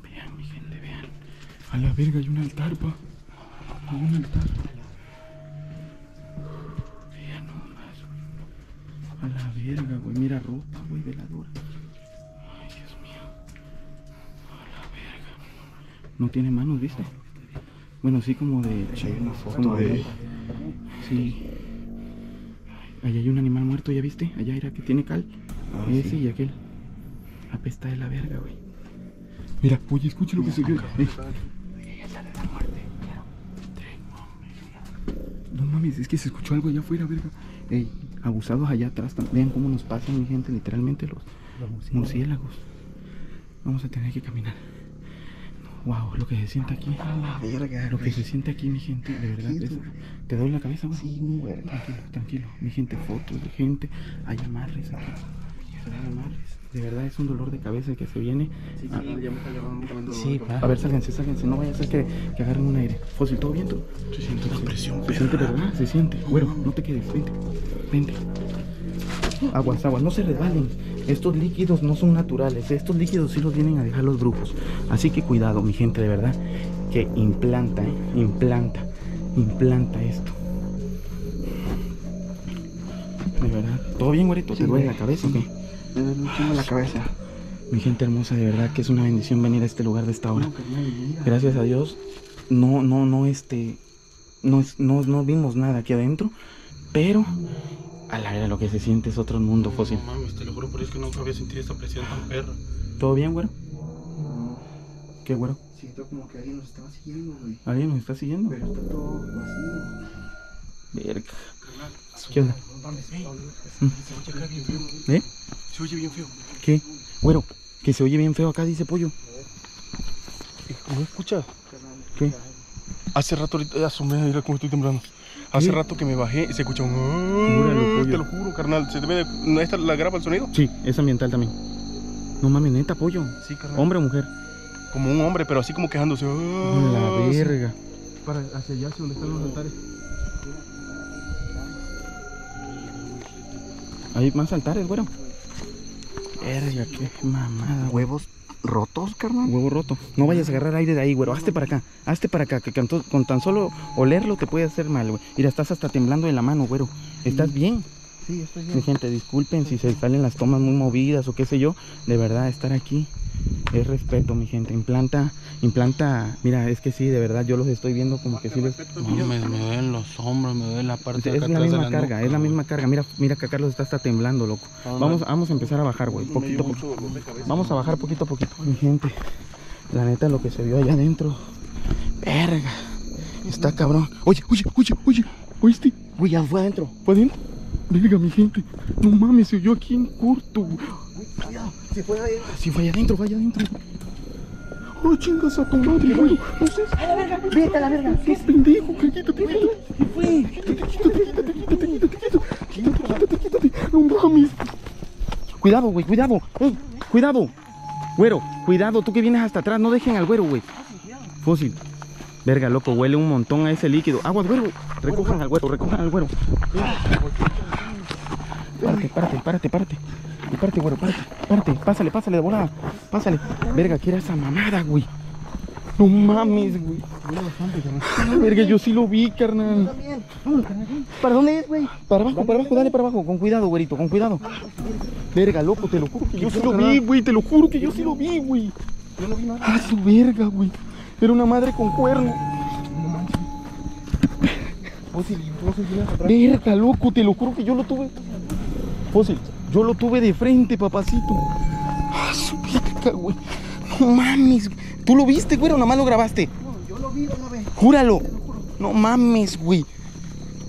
Vean, mi gente, vean. A la verga hay un altar, pa. Hay un altar. Nomás. A la verga, güey. Mira ropa, güey, veladora. Ay, Dios mío. A la verga. No tiene manos, ¿viste? Bueno, sí como de... Hay una foto como de- Sí. Allá hay un animal muerto, ¿ya viste? Allá era que tiene cal. Ese y aquel. Apesta de la verga, güey. Mira, oye, escucha lo que se ve. Mames, es que se escuchó algo allá afuera, verga. Ey, abusados allá atrás. Vean cómo nos pasan, mi gente, literalmente los murciélagos. Vamos a tener que caminar. Wow, lo que se siente aquí. Verga, Lo que se siente aquí, mi gente, de verdad. Es-. ¿Te doy la cabeza, güey? Sí, güey. Tranquilo, tranquilo. Mi gente, fotos de gente. Hay amarres aquí. De verdad es un dolor de cabeza que se viene. Ah, Sí, pa. a ver, sálganse, sálganse. No vaya a ser que, que agarren un aire. Fósil, ¿todo bien tú? Se siente una presión. Se siente, ¿verdad? Se siente. Güero, no te quedes. Vente. Vente. Aguas, aguas. No se resbalen. Estos líquidos no son naturales. Estos líquidos sí los vienen a dejar los brujos. Así que cuidado, mi gente, de verdad. Que implanta, ¿eh? Implanta. Implanta esto. De verdad. ¿Todo bien, güerito? ¿Te Sí, duele la cabeza o qué? Me duele un chingo la cabeza. Mi gente hermosa, de verdad que es una bendición venir a este lugar de esta hora. Gracias a Dios, no, no, no, este, no, es- no, no vimos nada aquí adentro, pero a la vera lo que se siente es otro mundo fósil. No mames, te lo juro por eso que nunca había sentido esta presión tan perra. ¿Todo bien, güero? ¿Qué, güero? Siento como que alguien nos estaba siguiendo, güey. ¿Alguien nos está siguiendo? Pero está todo vacío. Verga. ¿Qué onda? ¿Eh? Se oye bien feo. ¿Qué? Güero, que se oye bien feo acá, dice pollo. ¿No escuchas? ¿Qué? Hace rato ahorita asomé, mira cómo estoy temblando. Hace ¿Qué? rato que me bajé y se escucha un... Júralo, pollo. Te lo juro, carnal. ¿Se debe de... ¿No esta la graba el sonido? Sí, es ambiental también. No mames, neta, pollo. Sí, carnal. ¿Hombre o mujer? Como un hombre, pero así como quejándose. La verga. Para hacia allá, hacia donde están los altares. Hay más altares, güero. Verga, qué mamada. ¿Huevos rotos, carnal? Huevo roto. No vayas a agarrar aire de ahí, güero. Hazte para acá. Hazte para acá. Que con, to- con tan solo olerlo te puede hacer mal, güey. Mira, estás hasta temblando de la mano, güero. ¿Estás bien? Sí, estoy Mi gente, disculpen si se salen las tomas muy movidas o qué sé yo. De verdad, estar aquí es respeto, mi gente. Implanta, implanta. Mira, es que sí, de verdad, yo los estoy viendo como que sí les. No, me, me duelen los hombros, me duele la parte de Es acá la atrás de misma la carga, nuca, es la misma carga. Mira, mira que Carlos está hasta temblando, loco. Vamos, vamos a empezar a bajar, güey. Poquito a poquito. Vamos a bajar poquito a poquito. Mi gente, la neta, lo que se vio allá adentro. Verga. Está cabrón. Oye, oye, oye, oye. ¿Oíste? Güey, ya fue adentro. ¿Fue adentro? Verga, mi gente. No mames, se oyó aquí en corto, güey. Si fue adentro. Sí, vaya adentro, vaya adentro. Oh, chingas a tu madre, güey. No seas. A la verga, vete a la verga. Qué pendejo, quítate, quítate. ¿Qué fue? Quítate, quítate, quítate, quítate, quítate, quítate. Quítate, quítate, quítate. No mames. Cuidado, güey, cuidado. Ey, cuidado. Güero, cuidado, tú que vienes hasta atrás, no dejen al güero, güey. Fósil. Verga, loco, huele un montón a ese líquido. Aguas, güero. Recojan al güero, recojan al güero. Párate, párate, párate, párate. Y párate, güero, párate, párate. Pásale, pásale de volada. Pásale. Verga, ¿qué era esa mamada, güey? No mames, güey. Verga, yo sí lo vi, carnal. ¿Para dónde es, güey? Para abajo, para abajo, dale para abajo. Con cuidado, güerito, con cuidado. Verga, loco, te lo juro que yo sí lo vi, güey. Te lo juro que yo sí lo vi, güey. Yo no vi nada. Ah, su verga, güey. Era una madre con cuerno. Verga, loco, te lo juro que yo lo tuve. Fósil, yo lo tuve de frente, papacito. Ah, su verga, güey. No mames. ¿Tú lo viste, güey, o nada más lo grabaste? Yo lo vi, lo grabé. Júralo. No mames, güey.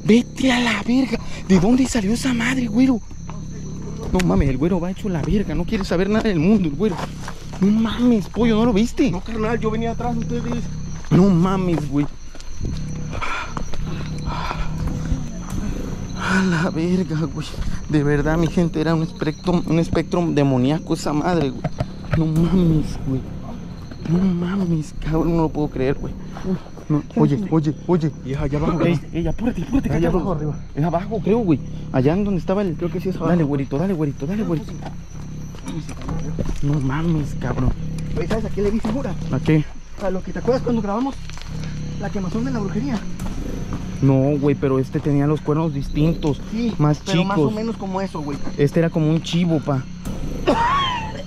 Vete a la verga. ¿De dónde salió esa madre, güero? No mames, el güero va hecho la verga. No quiere saber nada del mundo, el güero. No mames, pollo, ¿no lo viste? No, carnal, yo venía atrás de ustedes. No mames, güey. A la verga, güey. De verdad, mi gente, era un espectro, un espectro demoníaco esa madre, güey. No mames, güey. No mames, cabrón, no lo puedo creer, güey. No, oye, oye, oye. Y es allá abajo. Ey, ey, apúrate, apúrate, Allá abajo, arriba. Es abajo, creo, güey. Allá en donde estaba el. Creo que sí es abajo. Dale, güerito, dale, güerito, dale, güerito. No mames, cabrón. Güey, ¿sabes a qué le vi figura? ¿A qué? A lo que te acuerdas cuando grabamos la quemazón de la brujería. No, güey, pero este tenía los cuernos distintos. Sí, más pero chicos. más o menos como eso, güey. Este era como un chivo, pa.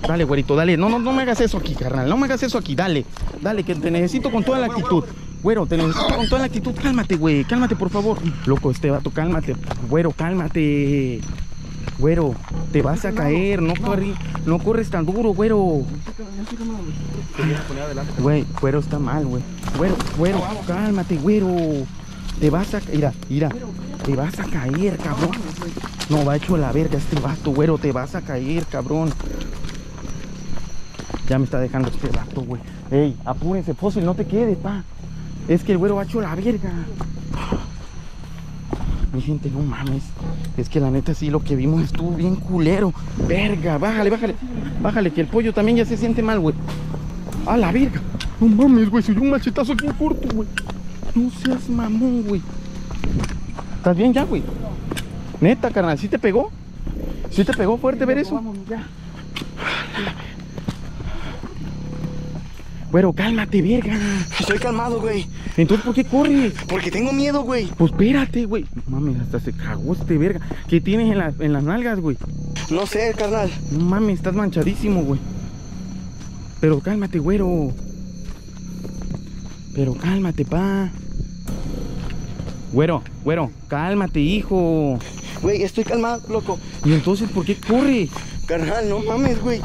Dale, güerito, dale. No, no, no me hagas eso aquí, carnal. No me hagas eso aquí, dale. Dale, que te necesito con toda la actitud. Güero, te necesito con toda la actitud. Cálmate, güey. Cálmate, por favor. Loco, este vato, cálmate. Güero, cálmate. Güero, te vas a caer. No, corri- no corres tan duro, güero. Güey, güero está mal, güey. Güero, güero, cálmate, güero. Te vas a... Mira, mira. Te vas a caer, cabrón. No, va hecho la verga este vato, güero. Te vas a caer, cabrón. Ya me está dejando este vato, güey. Ey, apúrense, fósil, no te quedes, pa. Es que el güero va hecho la verga. Mi gente, no mames. Es que la neta sí, lo que vimos estuvo bien culero. Verga, bájale, bájale. Bájale, que el pollo también ya se siente mal, güey. A la verga. No mames, güey, soy un machetazo aquí en corto, güey. No seas mamón, güey. ¿Estás bien ya, güey? Neta, carnal, ¿sí te pegó? ¿Sí te pegó fuerte ver eso? Güero, cálmate, verga. Estoy calmado, güey. Entonces, ¿por qué corres? Porque tengo miedo, güey. Pues espérate, güey. No Mames, hasta se cagó este verga. ¿Qué tienes en, la- en las nalgas, güey? No sé, carnal. No mames, estás manchadísimo, güey. Pero cálmate, güero. Pero cálmate, pa. Güero, güero, cálmate, hijo. Güey, estoy calmado, loco. ¿Y entonces por qué corre? Carnal, no mames, güey.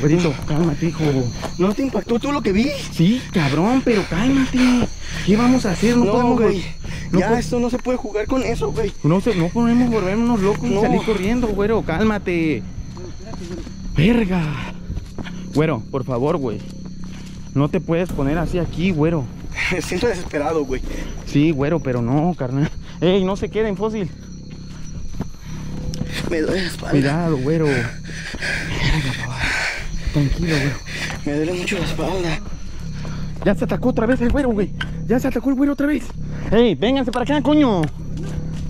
Güerito, cálmate, hijo. ¿No te impactó tú lo que vi? Sí, cabrón, pero cálmate. ¿Qué vamos a hacer? No, No, podemos... güey. no ya, po- esto no se puede jugar con eso, güey. No, se, no podemos volvernos locos y No. salir corriendo, güero. Cálmate. Verga. Güero, por favor, güey. No te puedes poner así aquí, güero. Me siento desesperado, güey. Sí, güero, pero no, carnal. Ey, no se queden, fósil. Me duele la espalda. Cuidado, güero. Tranquilo, güero. Me duele mucho la espalda. Ya se atacó otra vez el güero, güey. Ya se atacó el güero otra vez. Ey, vénganse para acá, coño.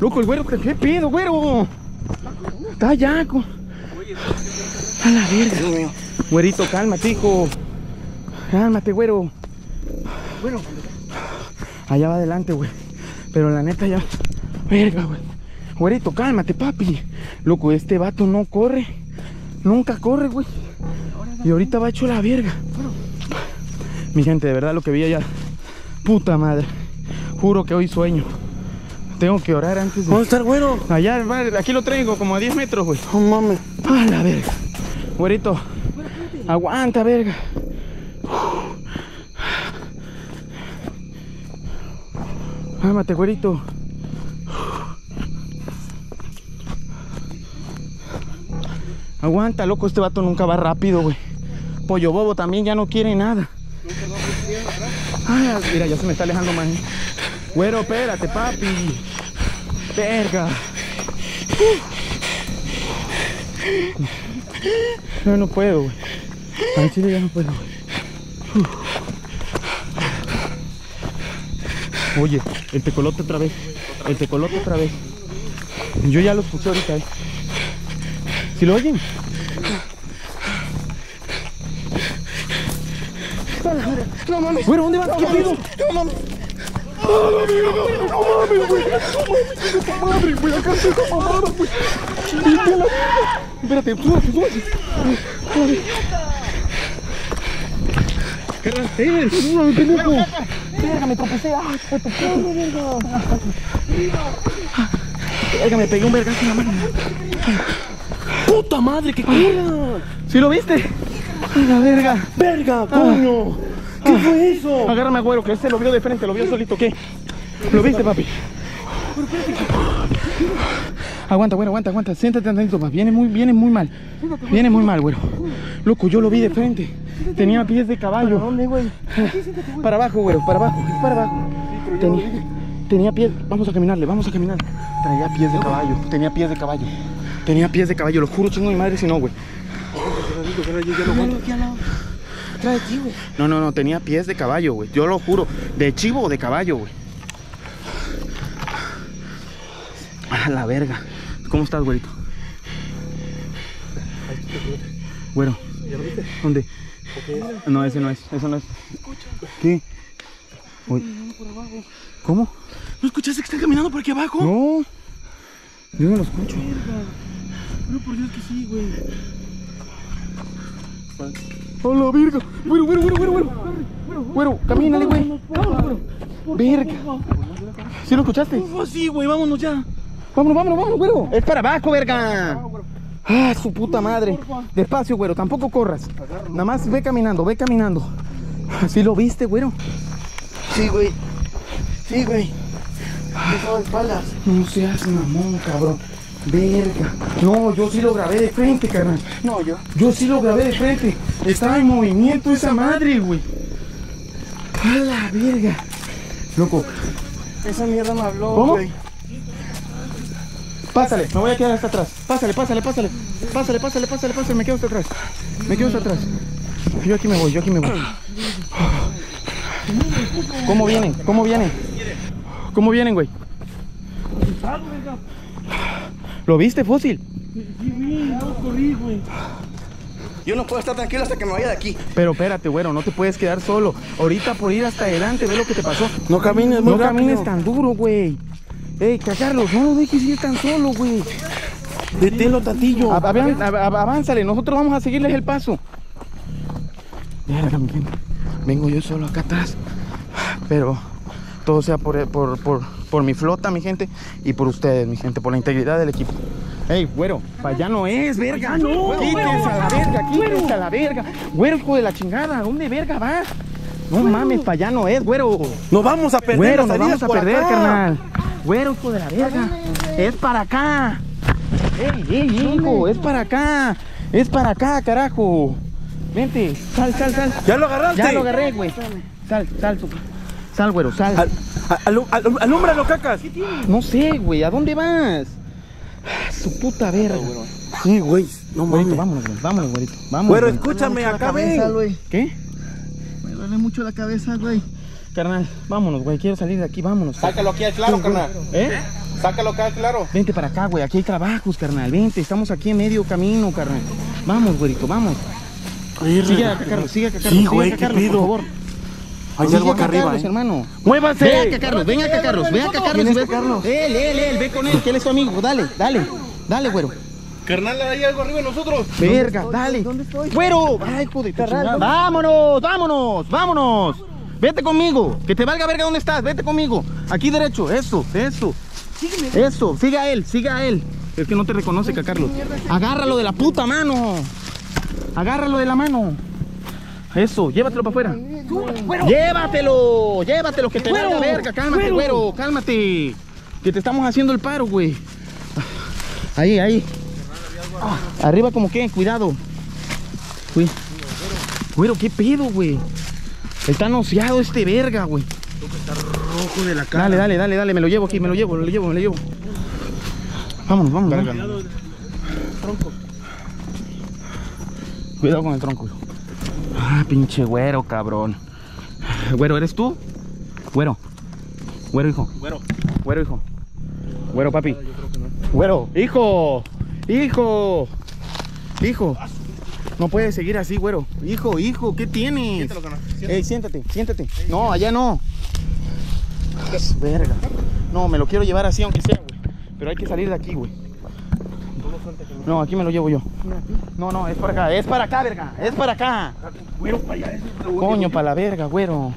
Loco, el güero, ¿qué pedo, güero? Está ya, co- A la verga. Güerito, cálmate, hijo. Cálmate, güero. Bueno, Allá va adelante, güey. Pero la neta ya. Verga, güey. Güerito, cálmate, papi. Loco, este vato no corre. Nunca corre, güey. Y ahorita va hecho la verga. Mi gente, de verdad lo que vi allá. Puta madre. Juro que hoy sueño. Tengo que orar antes de. ¿dónde está el güero? Allá, aquí lo traigo, como a 10 metros, güey. No mames. A la verga. Güerito. Aguanta, verga. Cálmate, güerito. Aguanta, loco, este vato nunca va rápido, güey. Pollo bobo también ya no quiere nada. Ah, mira, ya se me está alejando más. ¿eh? Güero, espérate, papi. Verga. No, no puedo, güey. Al chile ya no puedo, güey. Oye, el tecolote otra vez. El tecolote otra vez. Yo ya lo escuché ahorita, eh. ¿Sí lo oyen? No mames. Güero, ¿dónde vas? ¿Qué pedo? No mames. Espérate, súbete, súbete. ¿Qué rasteres? No, pendejo. Verga, me tropecé. Ah, fue tu verga. Verga, me pegué un vergazo en la mano. ¡Puta madre, qué culo! ¿Sí lo viste? Ay, la verga. Verga, coño. ¿Qué fue eso? Agárrame, güero, que este lo vio de frente, lo vio solito. ¿Qué? ¿Lo viste, papi? Aguanta, güero, aguanta, aguanta. Siéntate tantito, papi. Viene muy, viene muy mal. Viene muy mal, güero. Loco, yo lo vi de frente. Tenía pies de caballo. ¿Dónde, güey? Para abajo, güero, para abajo, para abajo. Tenía, tenía pies, vamos a caminarle, vamos a caminar. Traía pies de caballo, tenía pies de caballo. Tenía pies de caballo, lo juro, chingo mi madre si no, güey. Güey. No, no, no, tenía pies de caballo, güey. Yo lo juro. ¿De chivo o de caballo, güey? A la verga. ¿Cómo estás, güerito? Güero. ¿Dónde? No, ese no es. Eso no es. ¿Qué? Uy. ¿Cómo? ¿No escuchaste que está caminando por aquí abajo? No. Yo no lo escucho. No, por Dios que sí, güey. ¡Hola, verga! ¡Güero, güero, güero, güero, güero! Güero, camínale, güey. Verga. ¿Sí lo escuchaste? Oh, sí, güey, vámonos ya. Vámonos, vámonos, vámonos, güero. Es para abajo, verga. Ah, su puta madre. Despacio, güero, tampoco corras. Nada más ve caminando, ve caminando. ¿Sí lo viste, güero? Sí, güey. Sí, güey. Dejado de espaldas. No seas mamón, cabrón. Verga. No, yo sí lo grabé de frente, carnal. No, yo. Yo sí lo grabé de frente. Estaba en movimiento esa madre, güey. A la verga. Loco, Esa mierda me habló, ¿Cómo? güey. Pásale, me voy a quedar hasta atrás. Pásale, pásale, pásale. Pásale, pásale, pásale, pásale. Me quedo hasta atrás. Me quedo hasta atrás. Yo aquí me voy, yo aquí me voy. ¿Cómo vienen? ¿Cómo vienen? ¿Cómo vienen, güey? ¿Lo viste, fósil? Yo no puedo estar tranquilo hasta que me vaya de aquí. Pero espérate, güero, no te puedes quedar solo. Ahorita por ir hasta adelante, ve lo que te pasó. No camines muy No rápido. camines tan duro, güey. Ey, Carlos, no lo dejes ir tan solo, güey. Deténlo tantillo. Av- avan- av- av- Avánzale, nosotros vamos a seguirles el paso. Vengo yo solo acá atrás. Pero todo sea por, por, por, por mi flota, mi gente, y por ustedes, mi gente, por la integridad del equipo. Ey, güero, para allá no es, verga. No, quítense a la verga, quítense a la verga. Güero, hijo de la chingada, ¿dónde verga vas? No mames, para allá no es, güero. Nos vamos a perder. Güero, nos vamos a perder, acá. carnal. Güero, hijo de la verga. Es para acá. Ey, ey, hijo, es para acá. Es para acá, carajo. Vente, sal, sal, sal. ¿Ya lo agarraste? Ya lo agarré, güey. Sal, sal, sal, güero, sal. Al, al, al- alúmbralo, cacas. No sé, güey, ¿a dónde vas? Ah, Su puta verga. Sí, güey. No Güerito, mames. vámonos, güey, vámonos, güerito. Vámonos. Güero, escúchame, acá ven. ¿Qué? Me duele mucho la cabeza, güey. Carnal, vámonos, güey, quiero salir de aquí, vámonos. Sácalo aquí al claro, carnal. ¿Eh? Sácalo acá al claro. Vente para acá, güey, aquí hay trabajos, carnal, vente, estamos aquí en medio camino, carnal. Vamos, güerito, vamos. Sigue acá, Carlos, sigue acá, Carlos. Sí, sigue güey, acá, ¿qué pido? por favor. Hay algo acá arriba, Carlos, eh. hermano. ¡Muévanse! Ven acá, Carlos, ven acá, Carlos, ven acá, Carlos. ¿Quién es ve- este Carlos? Él, él, él, ve con él, que él es tu amigo, dale, dale, dale, güero. Carnal, hay algo arriba de nosotros. Verga, dale. ¿Dónde estoy? Güero, ay, hijo de. Vámonos, vámonos, vámonos. Vete conmigo, que te valga verga dónde estás, vete conmigo. Aquí derecho, eso, eso. Eso, sigue a él, sigue a él. Es que no te reconoce, Carlos. Agárralo de la puta mano. Agárralo de la mano. Eso, llévatelo para afuera. Llévatelo, llévatelo, que te valga verga. Cálmate, güero, cálmate. Que te estamos haciendo el paro, güey. Ahí, ahí. Arriba como que, cuidado. Güey. Güero, ¿qué pedo, güey? Está nociado este verga, güey. Rojo de la cara. Dale, dale, dale, dale, me lo llevo aquí, me lo llevo, me lo llevo, me lo llevo. Vámonos, vámonos. vámonos. Cuidado con el tronco, hijo. Ah, pinche güero, cabrón. Güero, ¿eres tú? Güero. Güero, hijo. Güero. Güero, hijo. Güero, papi. Güero, hijo. Hijo. Hijo. No puedes seguir así, güero. Hijo, hijo, ¿qué tienes? Siéntalo, carnal. Ey, siéntate, siéntate. No, allá no. Verga. No, me lo quiero llevar así, aunque sea, güey. Pero hay que salir de aquí, güey. No, aquí me lo llevo yo. No, no, es para acá, es para acá, verga. Es para acá. Güero, para allá. Coño, para la verga, güero.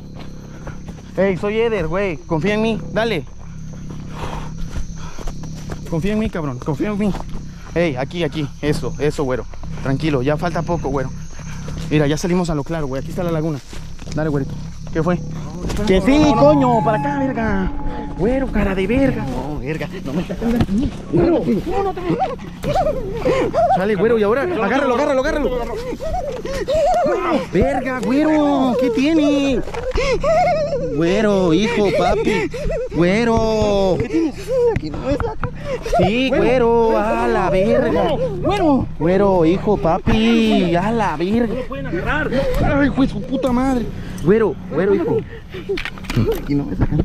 Ey, soy Eder, güey. Confía en mí. Dale. Confía en mí, cabrón. Confía en mí. Ey, aquí, aquí. Eso, eso, güero. Tranquilo, ya falta poco, güero. Mira, ya salimos a lo claro, güey. Aquí está la laguna. Dale, güerito. ¿Qué fue? Que sí, coño, para acá, verga. Güero, cara de verga. No, verga. No me aquí. Güero, no, no te Sale, güero, y ahora, agárralo, agárralo, agárralo. Verga, güero, ¿qué tiene? Güero, hijo, papi. Güero. Sí, güero, a la verga. Güero. Güero, hijo, papi, a la verga. pueden agarrar. Ay, pues su puta madre. Güero, güero, hijo. Aquí no me sacan.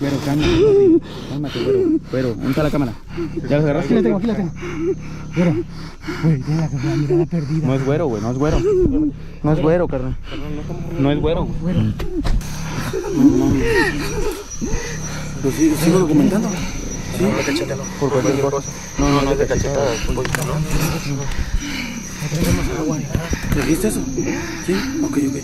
Güero, cálmate. Cálmate, güero. Güero, ¿dónde está la cámara? ¿Ya las agarraste? Aquí la tengo, aquí la tengo. Güero. Güey, tiene la, la mirada perdida. No es güero, güey, no es güero. No es güero, carnal. No es güero. güey. Lo sigo, sigo documentando. Por cualquier cosa. No, no, no es de cachetadas. ¿Dijiste eso? Sí, ok, ok.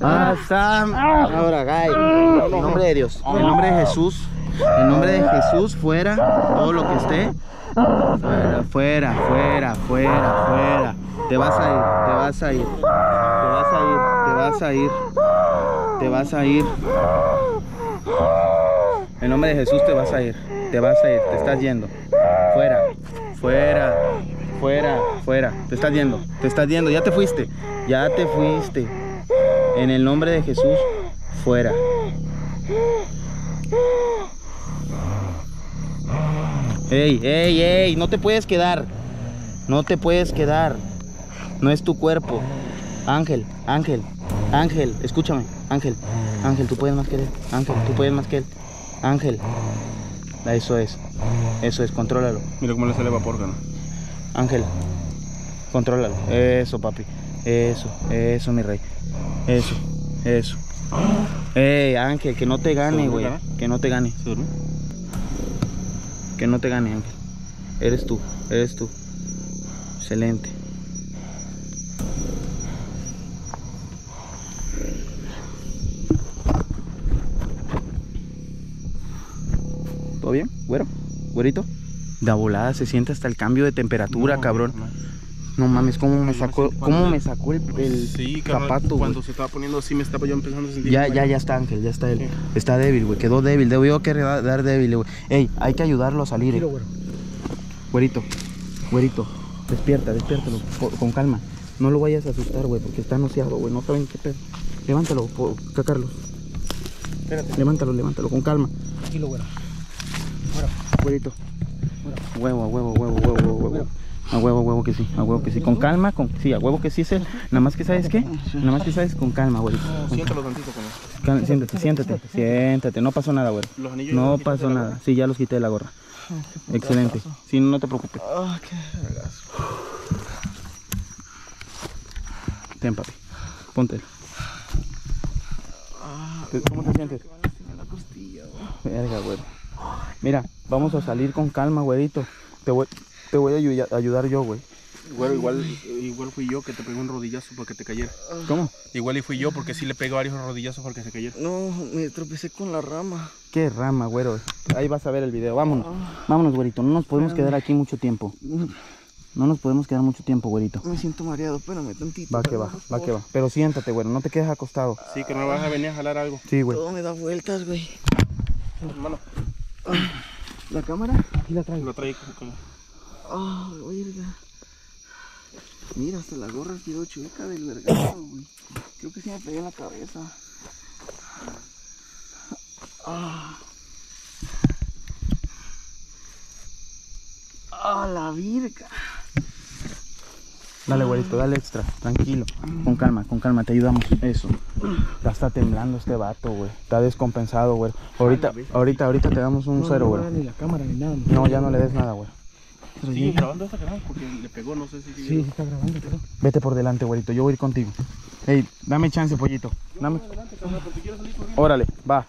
Hasta ahora, Gay. En nombre de Dios, en nombre de Jesús, en nombre de Jesús, fuera todo lo que esté. Fuera, fuera, fuera, fuera, fuera. Te vas a ir, te vas a ir, te vas a ir, te vas a ir, te vas a ir. En nombre de Jesús te vas a ir, te vas a ir, te estás yendo. Fuera, fuera, fuera, fuera. Te estás yendo, te estás yendo, ya te fuiste, ya te fuiste. En el nombre de Jesús, fuera. Ey, ey, ey, no te puedes quedar. No te puedes quedar. No es tu cuerpo. Ángel, Ángel, Ángel, escúchame. Ángel, Ángel, tú puedes más que él. Ángel, tú puedes más que él. Ángel. Eso es. Eso es, contrólalo. Mira cómo le sale vapor, carnal. Ángel, contrólalo. Eso, papi. Eso, eso, mi rey. Eso, eso. Ey, Ángel, que no te gane, ¿Seguro güey. gana? Que no te gane. ¿Seguro? Que no te gane, Ángel. Eres tú, eres tú. Excelente. ¿Todo bien, güero? ¿Güerito? Da volada, se siente hasta el cambio de temperatura, No, cabrón. No mames, cómo me Yo sacó, cómo me sacó el, el Sí, zapato, güey. Cuando se estaba poniendo así, me estaba yo empezando a sentir. Ya, ya, ya está Ángel, ya está él. Sí. Está débil, güey. Quedó débil. Debió que dar débil, güey. Ey, hay que ayudarlo a salir. eh. Güerito, güerito. Despierta, despiértalo. co- Con calma. No lo vayas a asustar, güey, porque está nociado, güey. No saben qué pedo. Levántalo, Carlos. Levántalo, levántalo, con calma. Tranquilo, güero. Güerito. Huevo, a huevo, huevo, huevo, huevo, huevo. A huevo, a huevo que sí, a huevo que sí. Con calma, con, sí, a huevo que sí es él. Nada más que sabes qué, nada más que sabes con calma, güerito. Con siéntalo tantito. Cal- Siéntate, siéntate, siéntate, no pasó nada, güey. Los anillos No pasó nada, sí, ya los quité de la gorra. Excelente, sí, no te preocupes. Ah. Ten, papi, ponte. ¿Te- ¿Cómo te sientes? Verga, güey. Mira, vamos a salir con calma, güerito. Te voy, te voy a ayu- ayudar yo, güey. Igual, igual, igual fui yo que te pegué un rodillazo para que te cayera. ¿Cómo? Igual y fui yo porque sí le pegué varios rodillazos para que se cayera. No, me tropecé con la rama. Qué rama, güero. Ahí vas a ver el video, vámonos. Vámonos, güerito, no nos podemos quedar aquí mucho tiempo. No nos podemos quedar mucho tiempo, güerito. Me siento mareado, espérame tantito. Va que va, va que va. Pero siéntate, güero, no te quedes acostado. Sí, que no vas a venir a jalar algo. Sí, güey. Todo me da vueltas, güey. Hermano, ¿La cámara? Aquí la traigo. lo trae Ah, verga. Mira, hasta la gorra quedó chueca del vergazo, güey. Creo que sí me pegué en la cabeza. Ah. Ah, la virga. Dale, güerito, dale extra, tranquilo. Con calma, con calma, te ayudamos. Eso. Ya está temblando este vato, güey. Está descompensado, güey. Ahorita, ahorita, ahorita te damos un cero, güey. ni la cámara ni nada. No, ya no le des nada, güey. Sigue grabando esta canal porque le pegó, no sé si sigue. Sí, sí está grabando, pero. Vete por delante, güerito. Yo voy a ir contigo. Ey, dame chance, pollito. Dame. Órale, va.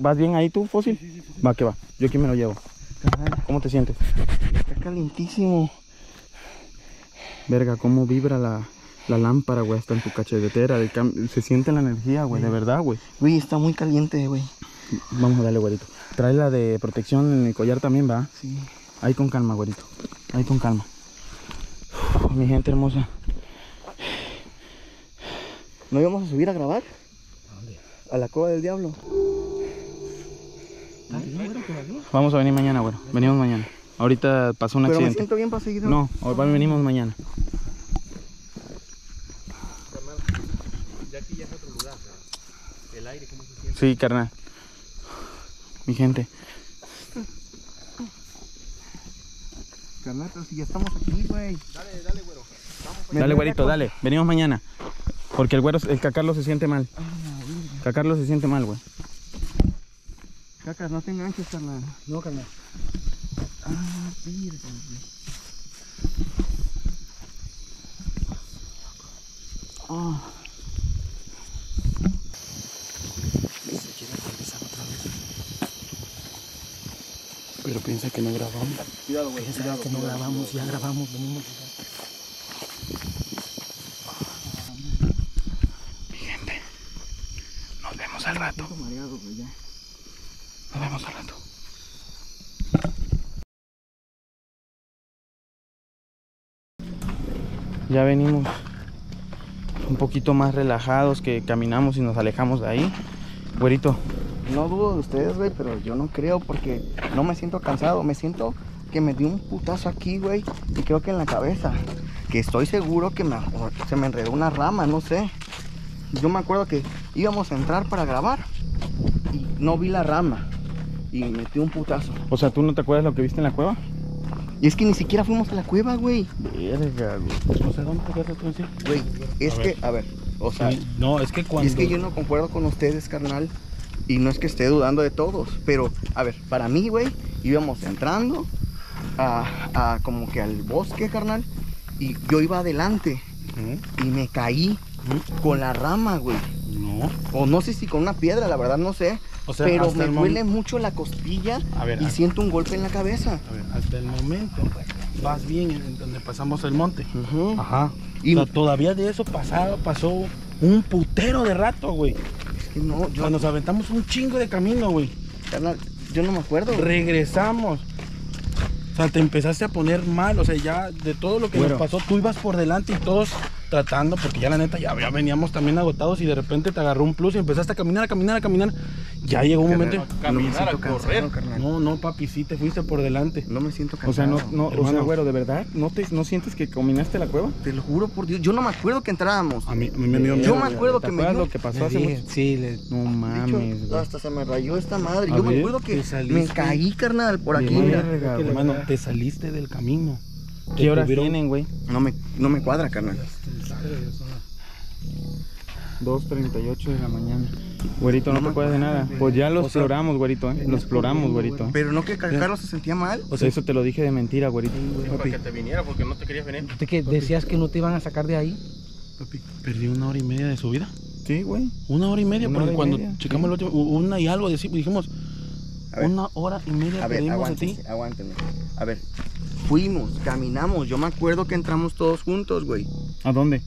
¿Vas bien ahí tú, fósil? Va, que va. Yo aquí me lo llevo. ¿Cómo te sientes? Está calientísimo. Verga, cómo vibra la, la lámpara, güey, hasta en tu cachetera. Se siente la energía, güey, de verdad, güey. Güey, está muy caliente, güey. Vamos a darle, güerito. Trae la de protección en el collar también, va. Sí. Ahí con calma, güerito. Ahí con calma. Uf, mi gente hermosa. ¿No íbamos a subir a grabar? A la cueva del diablo. Vamos a venir mañana, güero. Venimos mañana. Ahorita pasó un Pero me accidente. siento bien para seguir. No, venimos mañana. Sí, carnal. Mi gente. Carnal, pero si ya estamos aquí, güey. Dale, güerito, dale. Venimos mañana. Porque el güero, el cacarlo se siente mal. Cacarlo se siente mal, güey. Cacas, no te enganches, carnal. No, carnal. Ah, virga, güey. Ah. Pero piensa que no grabamos. Cuidado, güey. Pensaba que no grabamos, ya grabamos, venimos. Mi gente. Nos vemos al rato. Nos vemos al rato. Ya venimos un poquito más relajados que caminamos y nos alejamos de ahí. Güerito, No dudo de ustedes, güey, pero yo no creo porque no me siento cansado. Me siento que me dio un putazo aquí, güey, y creo que en la cabeza. Que estoy seguro que me, se me enredó una rama, no sé. Yo me acuerdo que íbamos a entrar para grabar y no vi la rama y me metió un putazo. o sea, ¿tú no te acuerdas lo que viste en la cueva? Y es que ni siquiera fuimos a la cueva, güey. Verga, güey. O sea, ¿dónde te acuerdas tú en sí? Güey, es que, a ver, o sea, No, es que Y cuando. es que yo no concuerdo con ustedes, carnal. Y no es que esté dudando de todos. Pero, a ver, para mí, güey, íbamos entrando a, a como que al bosque, carnal. Y yo iba adelante. Y me caí con la rama, güey. No. O no sé si con una piedra, la verdad no sé. O sea, pero me el duele mucho la costilla ver, y siento un golpe en la cabeza. A ver, hasta el momento vas bien en donde pasamos el monte. Ajá. Y- Y todavía de eso pasado, pasó un putero de rato, güey. No, O yo, sea, nos aventamos un chingo de camino, güey. carnal, yo no me acuerdo. Regresamos. O sea, te empezaste a poner mal, o sea, ya de todo lo que Bueno. nos pasó, tú ibas por delante y todos tratando, porque ya la neta ya, ya veníamos también agotados y de repente te agarró un plus y empezaste a caminar, a caminar, a caminar. Ya llegó un momento. no me siento cansado, carnal. No, no, papi, sí te fuiste por delante. No me siento cansado. O sea, no, no, o sea, Hermano. güero, ¿de verdad? ¿No, te, ¿No sientes que caminaste la cueva? Te lo juro por Dios, yo no me acuerdo que entrábamos. A mí, a mí me dio Yo miedo. me güey. acuerdo ¿Te que me dio- lo que pasó hace mucho? Sí, le- No mames, hasta se me rayó esta madre. A Yo me acuerdo que me caí, carnal, por aquí. Mira, hermano, te saliste del camino. ¿Qué horas tuvieron- tienen, güey? No me, no me cuadra, carnal. 2.38 de la mañana. Güerito, ¿no No te acuerdas de nada? Pues ya lo O sea, exploramos, güerito, ¿eh? Lo exploramos, güerito. Pero no que Carlos se sentía mal. O sea, Eso te lo dije de mentira, güerito. Para que te viniera porque no te querías venir. ¿Usted que decías que no te iban a sacar de ahí? papi, perdí una hora y media de su vida. Sí, güey. Una hora y media, Una porque y cuando media, checamos el último, una y algo, decimos, dijimos, A ver. una hora y media A ver, perdimos de ti. A ver, fuimos, caminamos. Yo me acuerdo que entramos todos juntos, güey. ¿A dónde?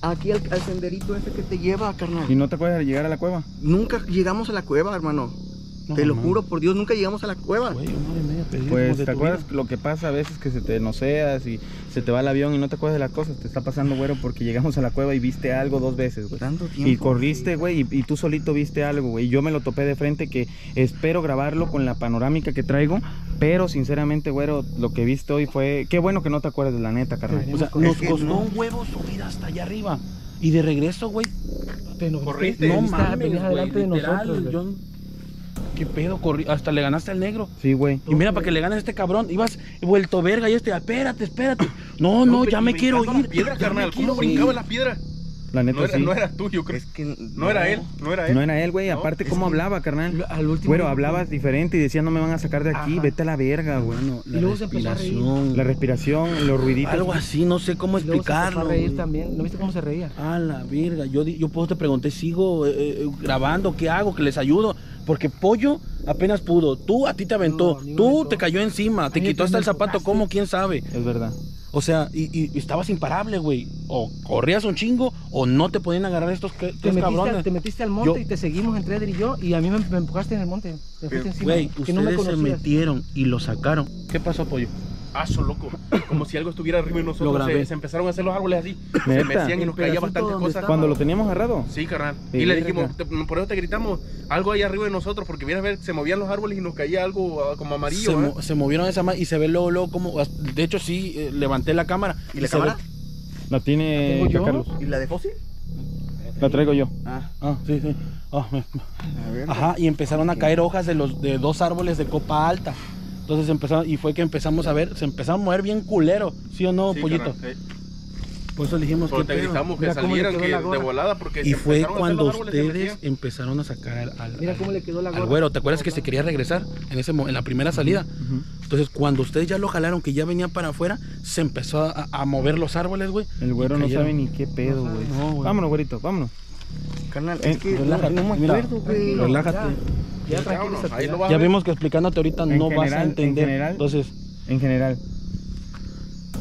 Aquí al, al senderito ese que te lleva, carnal. ¿Y no te acuerdas de llegar a la cueva? Nunca llegamos a la cueva, hermano. No, te lo juro por Dios, nunca llegamos a la cueva. Güey, media Pues, ¿te acuerdas vida. lo que pasa a veces que se te noceas y se te va el avión y no te acuerdas de las cosas? Te está pasando, güero, porque llegamos a la cueva y viste algo dos veces, güey. Tanto tiempo. Y corriste, güey, y, y tú solito viste algo, güey. Y Yo me lo topé de frente que espero grabarlo con la panorámica que traigo, pero sinceramente, güero, lo que viste hoy fue... Qué bueno que no te acuerdas de la neta, carnal. O sea, nos costó no. un huevo subir hasta allá arriba. Y de regreso, güey, Te nos- Corriste. no mames, adelante de literal, nosotros. yo- ¿Qué pedo? Corrí, hasta le ganaste al negro. Sí, güey. Y mira, para que le ganes a este cabrón, ibas vuelto verga y este, espérate, espérate. No, no, ya me quiero brincando ir. La piedra, ya carnal. me ¿Cómo quiero brincaba la piedra? La neta No era, sí. no era tuyo, creo. Es que No era él, no era él. No era él, güey. No, Aparte, ¿cómo que- hablaba, carnal? Al último. Güero, hablabas diferente y decía no me van a sacar de aquí, Ajá. vete a la verga, güey. Bueno, Y luego se empezó a reír. respiración. La respiración, los ruiditos. Algo así, no sé cómo se explicarlo. a reír güey. también. ¿No viste cómo se reía? A la verga, yo, yo pues te pregunté, ¿sigo eh, eh, grabando? ¿Qué hago? ¿Que les ayudo? Porque Pollo apenas pudo. Tú, a ti te aventó. No, Tú te cayó encima. Te quitó hasta el zapato. ¿Cómo? ¿Quién sabe? Es verdad. O sea, y, y- y estabas imparable, güey. O corrías un chingo o no te podían agarrar estos que- Te metiste, cabrones. al, te metiste al monte Yo- y te seguimos entre y yo. Y a mí me, me empujaste en el monte. Güey, que no me ustedes se metieron y lo sacaron. ¿Qué pasó, Pollo? Son loco. Como si algo estuviera arriba de nosotros. Se, se empezaron a hacer los árboles así. Se mecían y nos caía bastantes cosas. estaba. Cuando lo teníamos agarrado. Sí, carnal. Y le dijimos, te- por eso te gritamos, algo ahí arriba de nosotros, porque vienes a ver, se movían los árboles y nos caía algo ah, como amarillo. se, ¿ah? mo- se movieron esa ma- y se ve luego, luego como. De hecho, sí, eh, levanté la cámara. ¿Y la se ve- cámara? La tiene ¿La yo? Carlos. ¿Y la de fósil? La traigo yo. Ah, Ah, sí, sí. Ah, me- a ver. Ajá, y empezaron a caer hojas de los de dos árboles de copa alta. Entonces empezaron, y fue que empezamos a ver, se empezaron a mover bien culero, ¿sí o no, Sí, pollito? sí. Por eso dijimos Pero que te gritamos que salieran que de volada porque Y fue cuando ustedes empezaron a sacar al, al- Mira al- cómo le quedó la al gorra. güero. ¿Te acuerdas que se quería regresar en ese en la primera salida? Entonces, cuando ustedes ya lo jalaron, que ya venía para afuera, se empezó a, a mover los árboles, güey. El güero no sabe ni qué pedo, güey. No, güey. vámonos, güerito, vámonos. Carnal, Eh, es que no, relájate, no me mira, acuerdo, güey. Relájate. Ya, Ya, tranquilízate. ahí ya. lo vas a Ya ver. vimos que explicándote ahorita En no vas a general, en entender. general. Entonces, En general.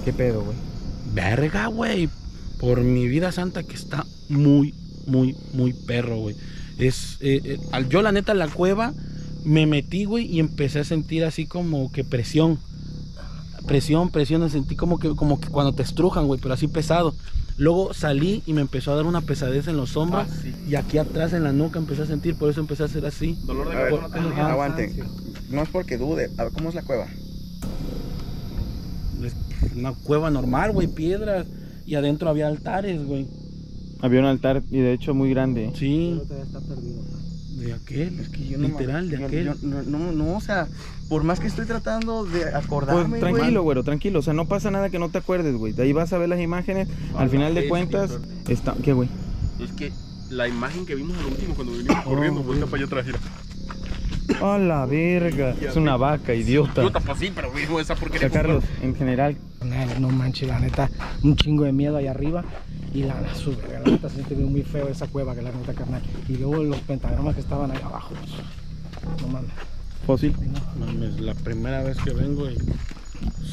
¿Qué pedo, güey? verga, güey. Por mi vida santa que está muy, muy, muy perro, güey. Es, eh, eh, al, yo la neta en la cueva me metí, güey, y empecé a sentir así como que presión. Presión, presión, sentí como que, como que cuando te estrujan, güey, pero así pesado. Luego salí y me empezó a dar una pesadez en los hombros Ah, sí. y aquí atrás en la nuca empecé a sentir, por eso empecé a hacer así. Dolor de A ver, cabeza no. No es porque dude. A ver, ¿cómo es la cueva? Es una cueva normal, güey, piedras y adentro había altares, güey. Había un altar y de hecho muy grande. Sí, Pero todavía está perdido. De aquel, Es que yo no me- literal, de yo- aquel. yo- no, no, no, o sea, por más que estoy tratando de Pues acordarme, tranquilo, güey. güero, tranquilo. O sea, no pasa nada que no te acuerdes, güey. De ahí vas a ver las imágenes. Al final de cuentas, está. ¿Qué, güey? Es que la imagen que vimos al último cuando vinimos corriendo, Oh, fue para allá atrás. mira. A la verga. Es una vaca, idiota. Pues sí, pero mismo esa O sea, Carlos, en general, no manches, la neta, un chingo de miedo ahí arriba. Y la, la, su verga, la neta se siente bien muy feo esa cueva que la neta, carnal. Y luego los pentagramas que estaban ahí abajo. pues, No mames. fósil. Mames, la primera vez que vengo y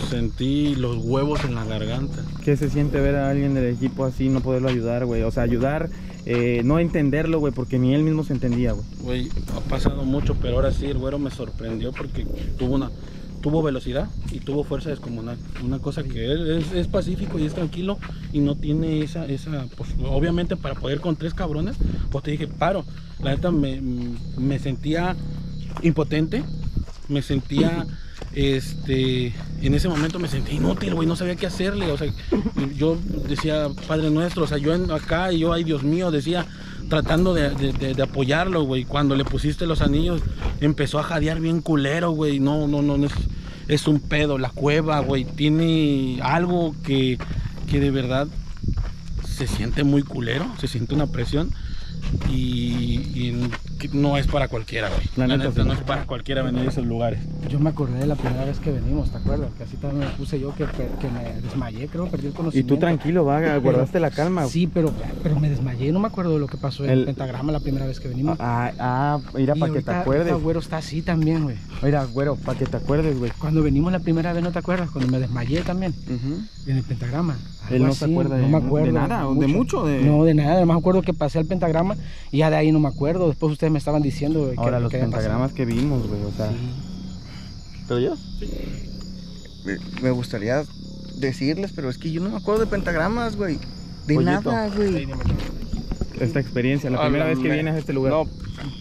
sentí los huevos en la garganta. ¿Qué se siente ver a alguien del equipo así, no poderlo ayudar, güey? O sea, ayudar, eh, no entenderlo, güey, porque ni él mismo se entendía, güey. Güey, ha pasado mucho, pero ahora sí el güero me sorprendió porque tuvo una tuvo velocidad y tuvo fuerza descomunal. Una cosa que él es, es pacífico y es tranquilo y no tiene esa, esa, pues obviamente para poder con tres cabrones, pues te dije, paro. La neta me, me sentía impotente, me sentía, este, en ese momento me sentí inútil, güey, no sabía qué hacerle. O sea, yo decía, Padre Nuestro, o sea, yo acá y yo, ay Dios mío, decía, tratando de, de- apoyarlo, güey. Cuando le pusiste los anillos, empezó a jadear bien culero, güey. No, no, no, no es, es un pedo. La cueva, güey, tiene algo que, que de verdad se siente muy culero, se siente una presión. Y, y que no es para cualquiera, güey. La La, neta, neta, sí. no es para cualquiera venir a esos lugares. Yo me acordé de la primera vez que venimos, ¿te acuerdas? Que así también me puse yo que, me desmayé, creo, perdí el Y conocimiento. tú tranquilo, vaga, guardaste la calma. Sí, pero, pero me desmayé, no me acuerdo de lo que pasó en El- el pentagrama la primera vez que venimos. Ah, ah, mira, Y para que te acuerdes. ahorita güero está así también, güey. Mira, güero, para que te acuerdes, güey. Cuando venimos la primera vez, ¿no te acuerdas? Cuando me desmayé también en el pentagrama. Él no se acuerda no de- me acuerdo de nada, de mucho, de- No, de nada, además me acuerdo que pasé al pentagrama y ya de ahí no me acuerdo. Después ustedes me estaban diciendo güey, que Ahora los que había pasado. pentagramas que vimos, güey, o sea. Sí. ¿Pero yo? Me- Me gustaría decirles, pero es que yo no me acuerdo de pentagramas, güey. De Pollito. nada, güey. Esta experiencia, la Ah, primera vez que me- vienes a este lugar. No,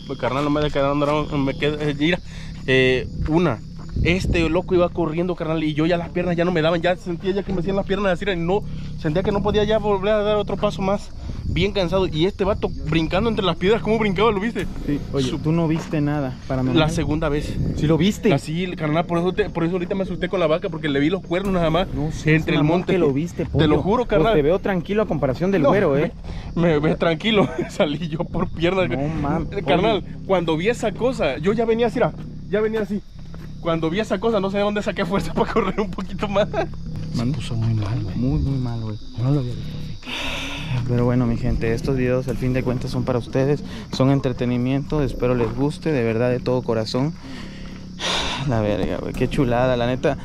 pues, carnal, no me quedando, me quedé, eh, mira, eh, una, este loco iba corriendo, carnal, y yo ya las piernas ya no me daban, ya sentía ya que me hacían las piernas así, y no, sentía que no podía ya volver a dar otro paso más, bien cansado, y este vato brincando entre las piedras, ¿cómo brincaba? ¿Lo viste? Sí, Oye, Su- tú no viste nada para La segunda vez. Sí lo viste. Así, carnal, por eso, te- por eso ahorita me asusté con la vaca, porque le vi los cuernos nada más, No sé, entre el monte. que lo viste, Te pollo. lo juro, Pues carnal. te veo tranquilo a comparación del No, güero, eh. Me ves tranquilo, salí yo por piernas. No, mam, Eh, Carnal, cuando vi esa cosa, yo ya venía así, ya venía así. Cuando vi esa cosa, no sé de dónde saqué fuerza para correr un poquito más. Se puso muy mal, güey. Muy, muy mal, güey. No lo había visto. Pero bueno, mi gente, estos videos al fin de cuentas son para ustedes, son entretenimiento, espero les guste, de verdad, de todo corazón. La verga, güey, qué chulada, la neta.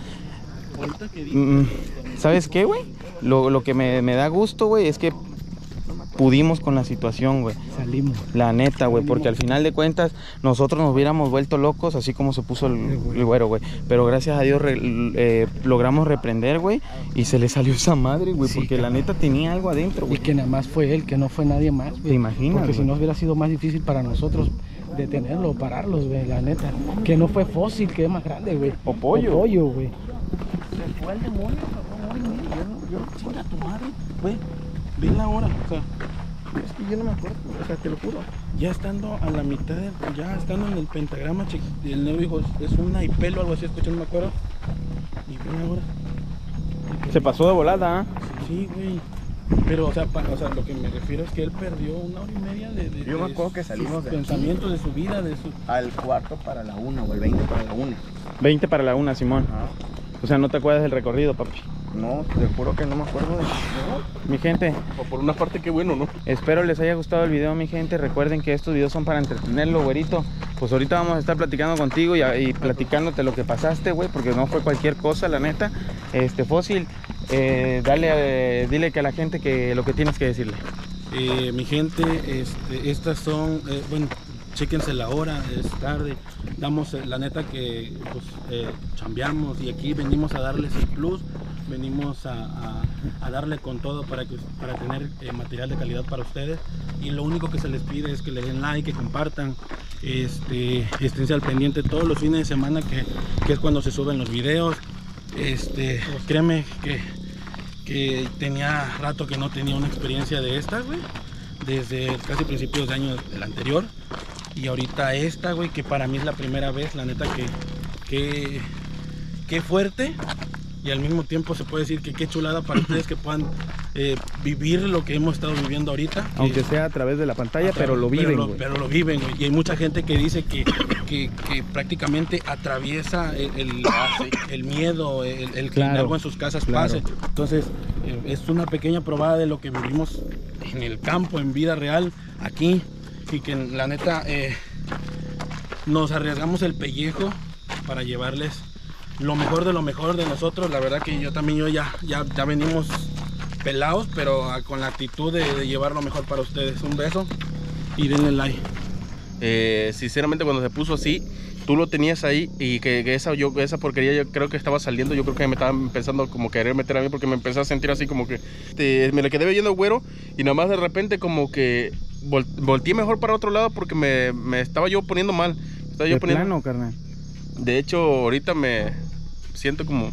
Mm, ¿Sabes qué, güey? Lo, lo que me, me da gusto, güey, es que pudimos con la situación, güey. Salimos. La neta, güey, porque al final de cuentas nosotros nos hubiéramos vuelto locos, así como se puso el, el güero, güey. Pero gracias a Dios re- eh, logramos reprender, güey, y se le salió esa madre, güey, Sí, porque la neta tenía algo adentro, Y güey. que nada más fue él, que no fue nadie más, güey. ¿Te imaginas, Porque si no hubiera sido más difícil para nosotros detenerlo, pararlos, güey, la neta. Que no fue fósil, que es más grande, güey. O pollo. O pollo, güey. Se fue al demonio, cabrón, y. Yo, yo, chinga tu madre, güey. Ve la hora, o sea, Es que yo no me acuerdo, o sea, te lo juro. ya estando a la mitad, del- ya estando en el pentagrama, che- el negro dijo, es una y pelo, algo así, escuché, no me acuerdo. Y ve la hora. Se pasó de volada, ¿ah? Sí, güey. Pero, o sea, pa- o sea, lo que me refiero es que él perdió una hora y media de, de- Yo me acuerdo que salimos de pensamientos, de su vida, de su... Al cuarto para la una o el 20 para la una. 20 para la una, Simón. O sea, no te acuerdas del recorrido, papi. No, te juro que no me acuerdo de Mi gente, O por una parte, qué bueno, ¿no? espero les haya gustado el video, mi gente. Recuerden que estos videos son para entretenerlo, güerito. Pues ahorita vamos a estar platicando contigo y, y platicándote lo que pasaste, güey, porque no fue cualquier cosa, la neta. Este, Fósil, eh, dale, eh, dile que a la gente que lo que tienes que decirle. Eh, mi gente, este, estas son, eh, bueno, chéquense la hora, es tarde, damos eh, la neta que pues eh, chambeamos y aquí venimos a darles el plus, venimos a, darle con todo para, que, para tener eh, material de calidad para ustedes y lo único que se les pide es que le den like, que compartan, este, al pendiente todos los fines de semana que, que es cuando se suben los videos, este, créeme que que tenía rato que no tenía una experiencia de esta, güey. Desde casi principios de año del anterior. Y ahorita esta, güey, que para mí es la primera vez, la neta que... que qué fuerte. y al mismo tiempo se puede decir que qué chulada para ustedes que puedan eh, vivir lo que hemos estado viviendo ahorita. Aunque Eh, sea a través de la pantalla, pero lo viven, Pero, güey. pero lo viven, güey. Y hay mucha gente que dice que, que, que prácticamente atraviesa el, el, el miedo, el, el que algo en sus casas claro. pase. Entonces, eh, es una pequeña probada de lo que vivimos en el campo, en vida real, aquí. Y que la neta, eh, nos arriesgamos el pellejo para llevarles lo mejor de lo mejor de nosotros. La verdad que yo también, yo ya, ya, ya venimos pelados, pero ah, con la actitud de, llevar lo mejor para ustedes. Un beso y denle like. Eh, sinceramente cuando se puso así, tú lo tenías ahí y que, esa, yo, esa porquería yo creo que estaba saliendo, yo creo que me estaba empezando como querer meter a mí porque me empecé a sentir así como que me le quedé viendo güero y nada más de repente como que vol- volteé mejor para otro lado porque me, me estaba yo poniendo mal. Estaba yo De poniendo, plano, carnal. de hecho ahorita me siento como,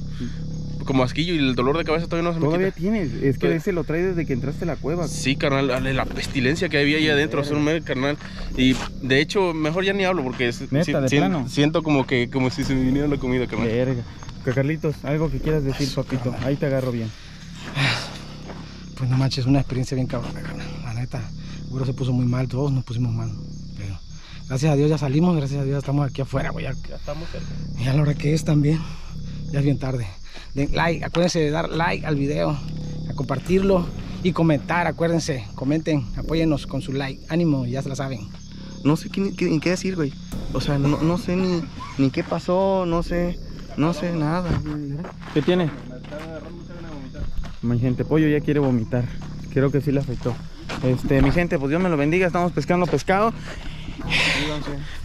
como asquillo y el dolor de cabeza todavía no se me Todavía quita. tienes. Es que Todavía- ese lo trae desde que entraste a la cueva. Sí, carnal, la, la pestilencia que había ahí adentro, es un mero carnal. Y de hecho, mejor ya ni hablo porque es- Neta, de si- plano. siento como que como si se me viniera la comida, carnal. Verga. Carlitos, algo que quieras decir, papito. Ahí te agarro bien. Pues no manches, una experiencia bien cabrona, carnal. La neta, güero se puso muy mal, todos nos pusimos mal. Pero gracias a Dios ya salimos, gracias a Dios estamos aquí afuera, güey. Ya, Ya estamos cerca. y a la hora que es también, ya es bien tarde. Den like, acuérdense de dar like al video, a compartirlo y comentar, acuérdense, comenten, apóyennos con su like. Ánimo, ya se la saben. No sé qué, qué- decir, güey. O sea, no, no sé ni, ni qué pasó, no sé, no sé nada. ¿Qué tiene? Mi gente, pollo ya quiere vomitar. Creo que sí le afectó. Este, mi gente, pues Dios me lo bendiga. Estamos pescando pescado.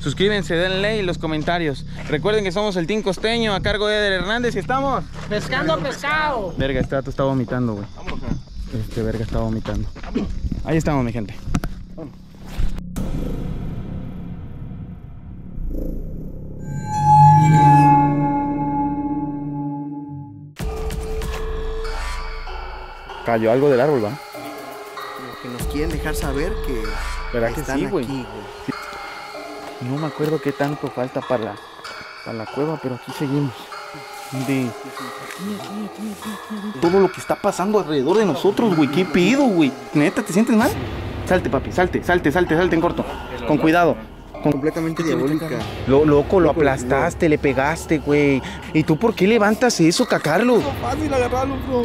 Suscríbanse, denle like y los comentarios. Recuerden que somos el Team Costeño a cargo de Eder Hernández y estamos. Pescando pescado. Verga, este dato está vomitando, güey. Este verga está vomitando. Ahí estamos, mi gente. Cayó algo del árbol, ¿va? Quieren dejar saber que ¿Verdad que están sí, güey? aquí, No me acuerdo qué tanto falta para la, para la cueva, pero aquí seguimos. De... Todo lo que está pasando alrededor de nosotros, güey. ¿Qué pedo, güey? ¿Neta, te sientes mal? Salte, papi, salte, salte, salte, salte en corto. Con cuidado. Con... completamente diabólica. Lo, loco, lo aplastaste, le pegaste, güey. ¿Y tú por qué levantas eso, Cacarlo? Fácil agarrarlo, bro.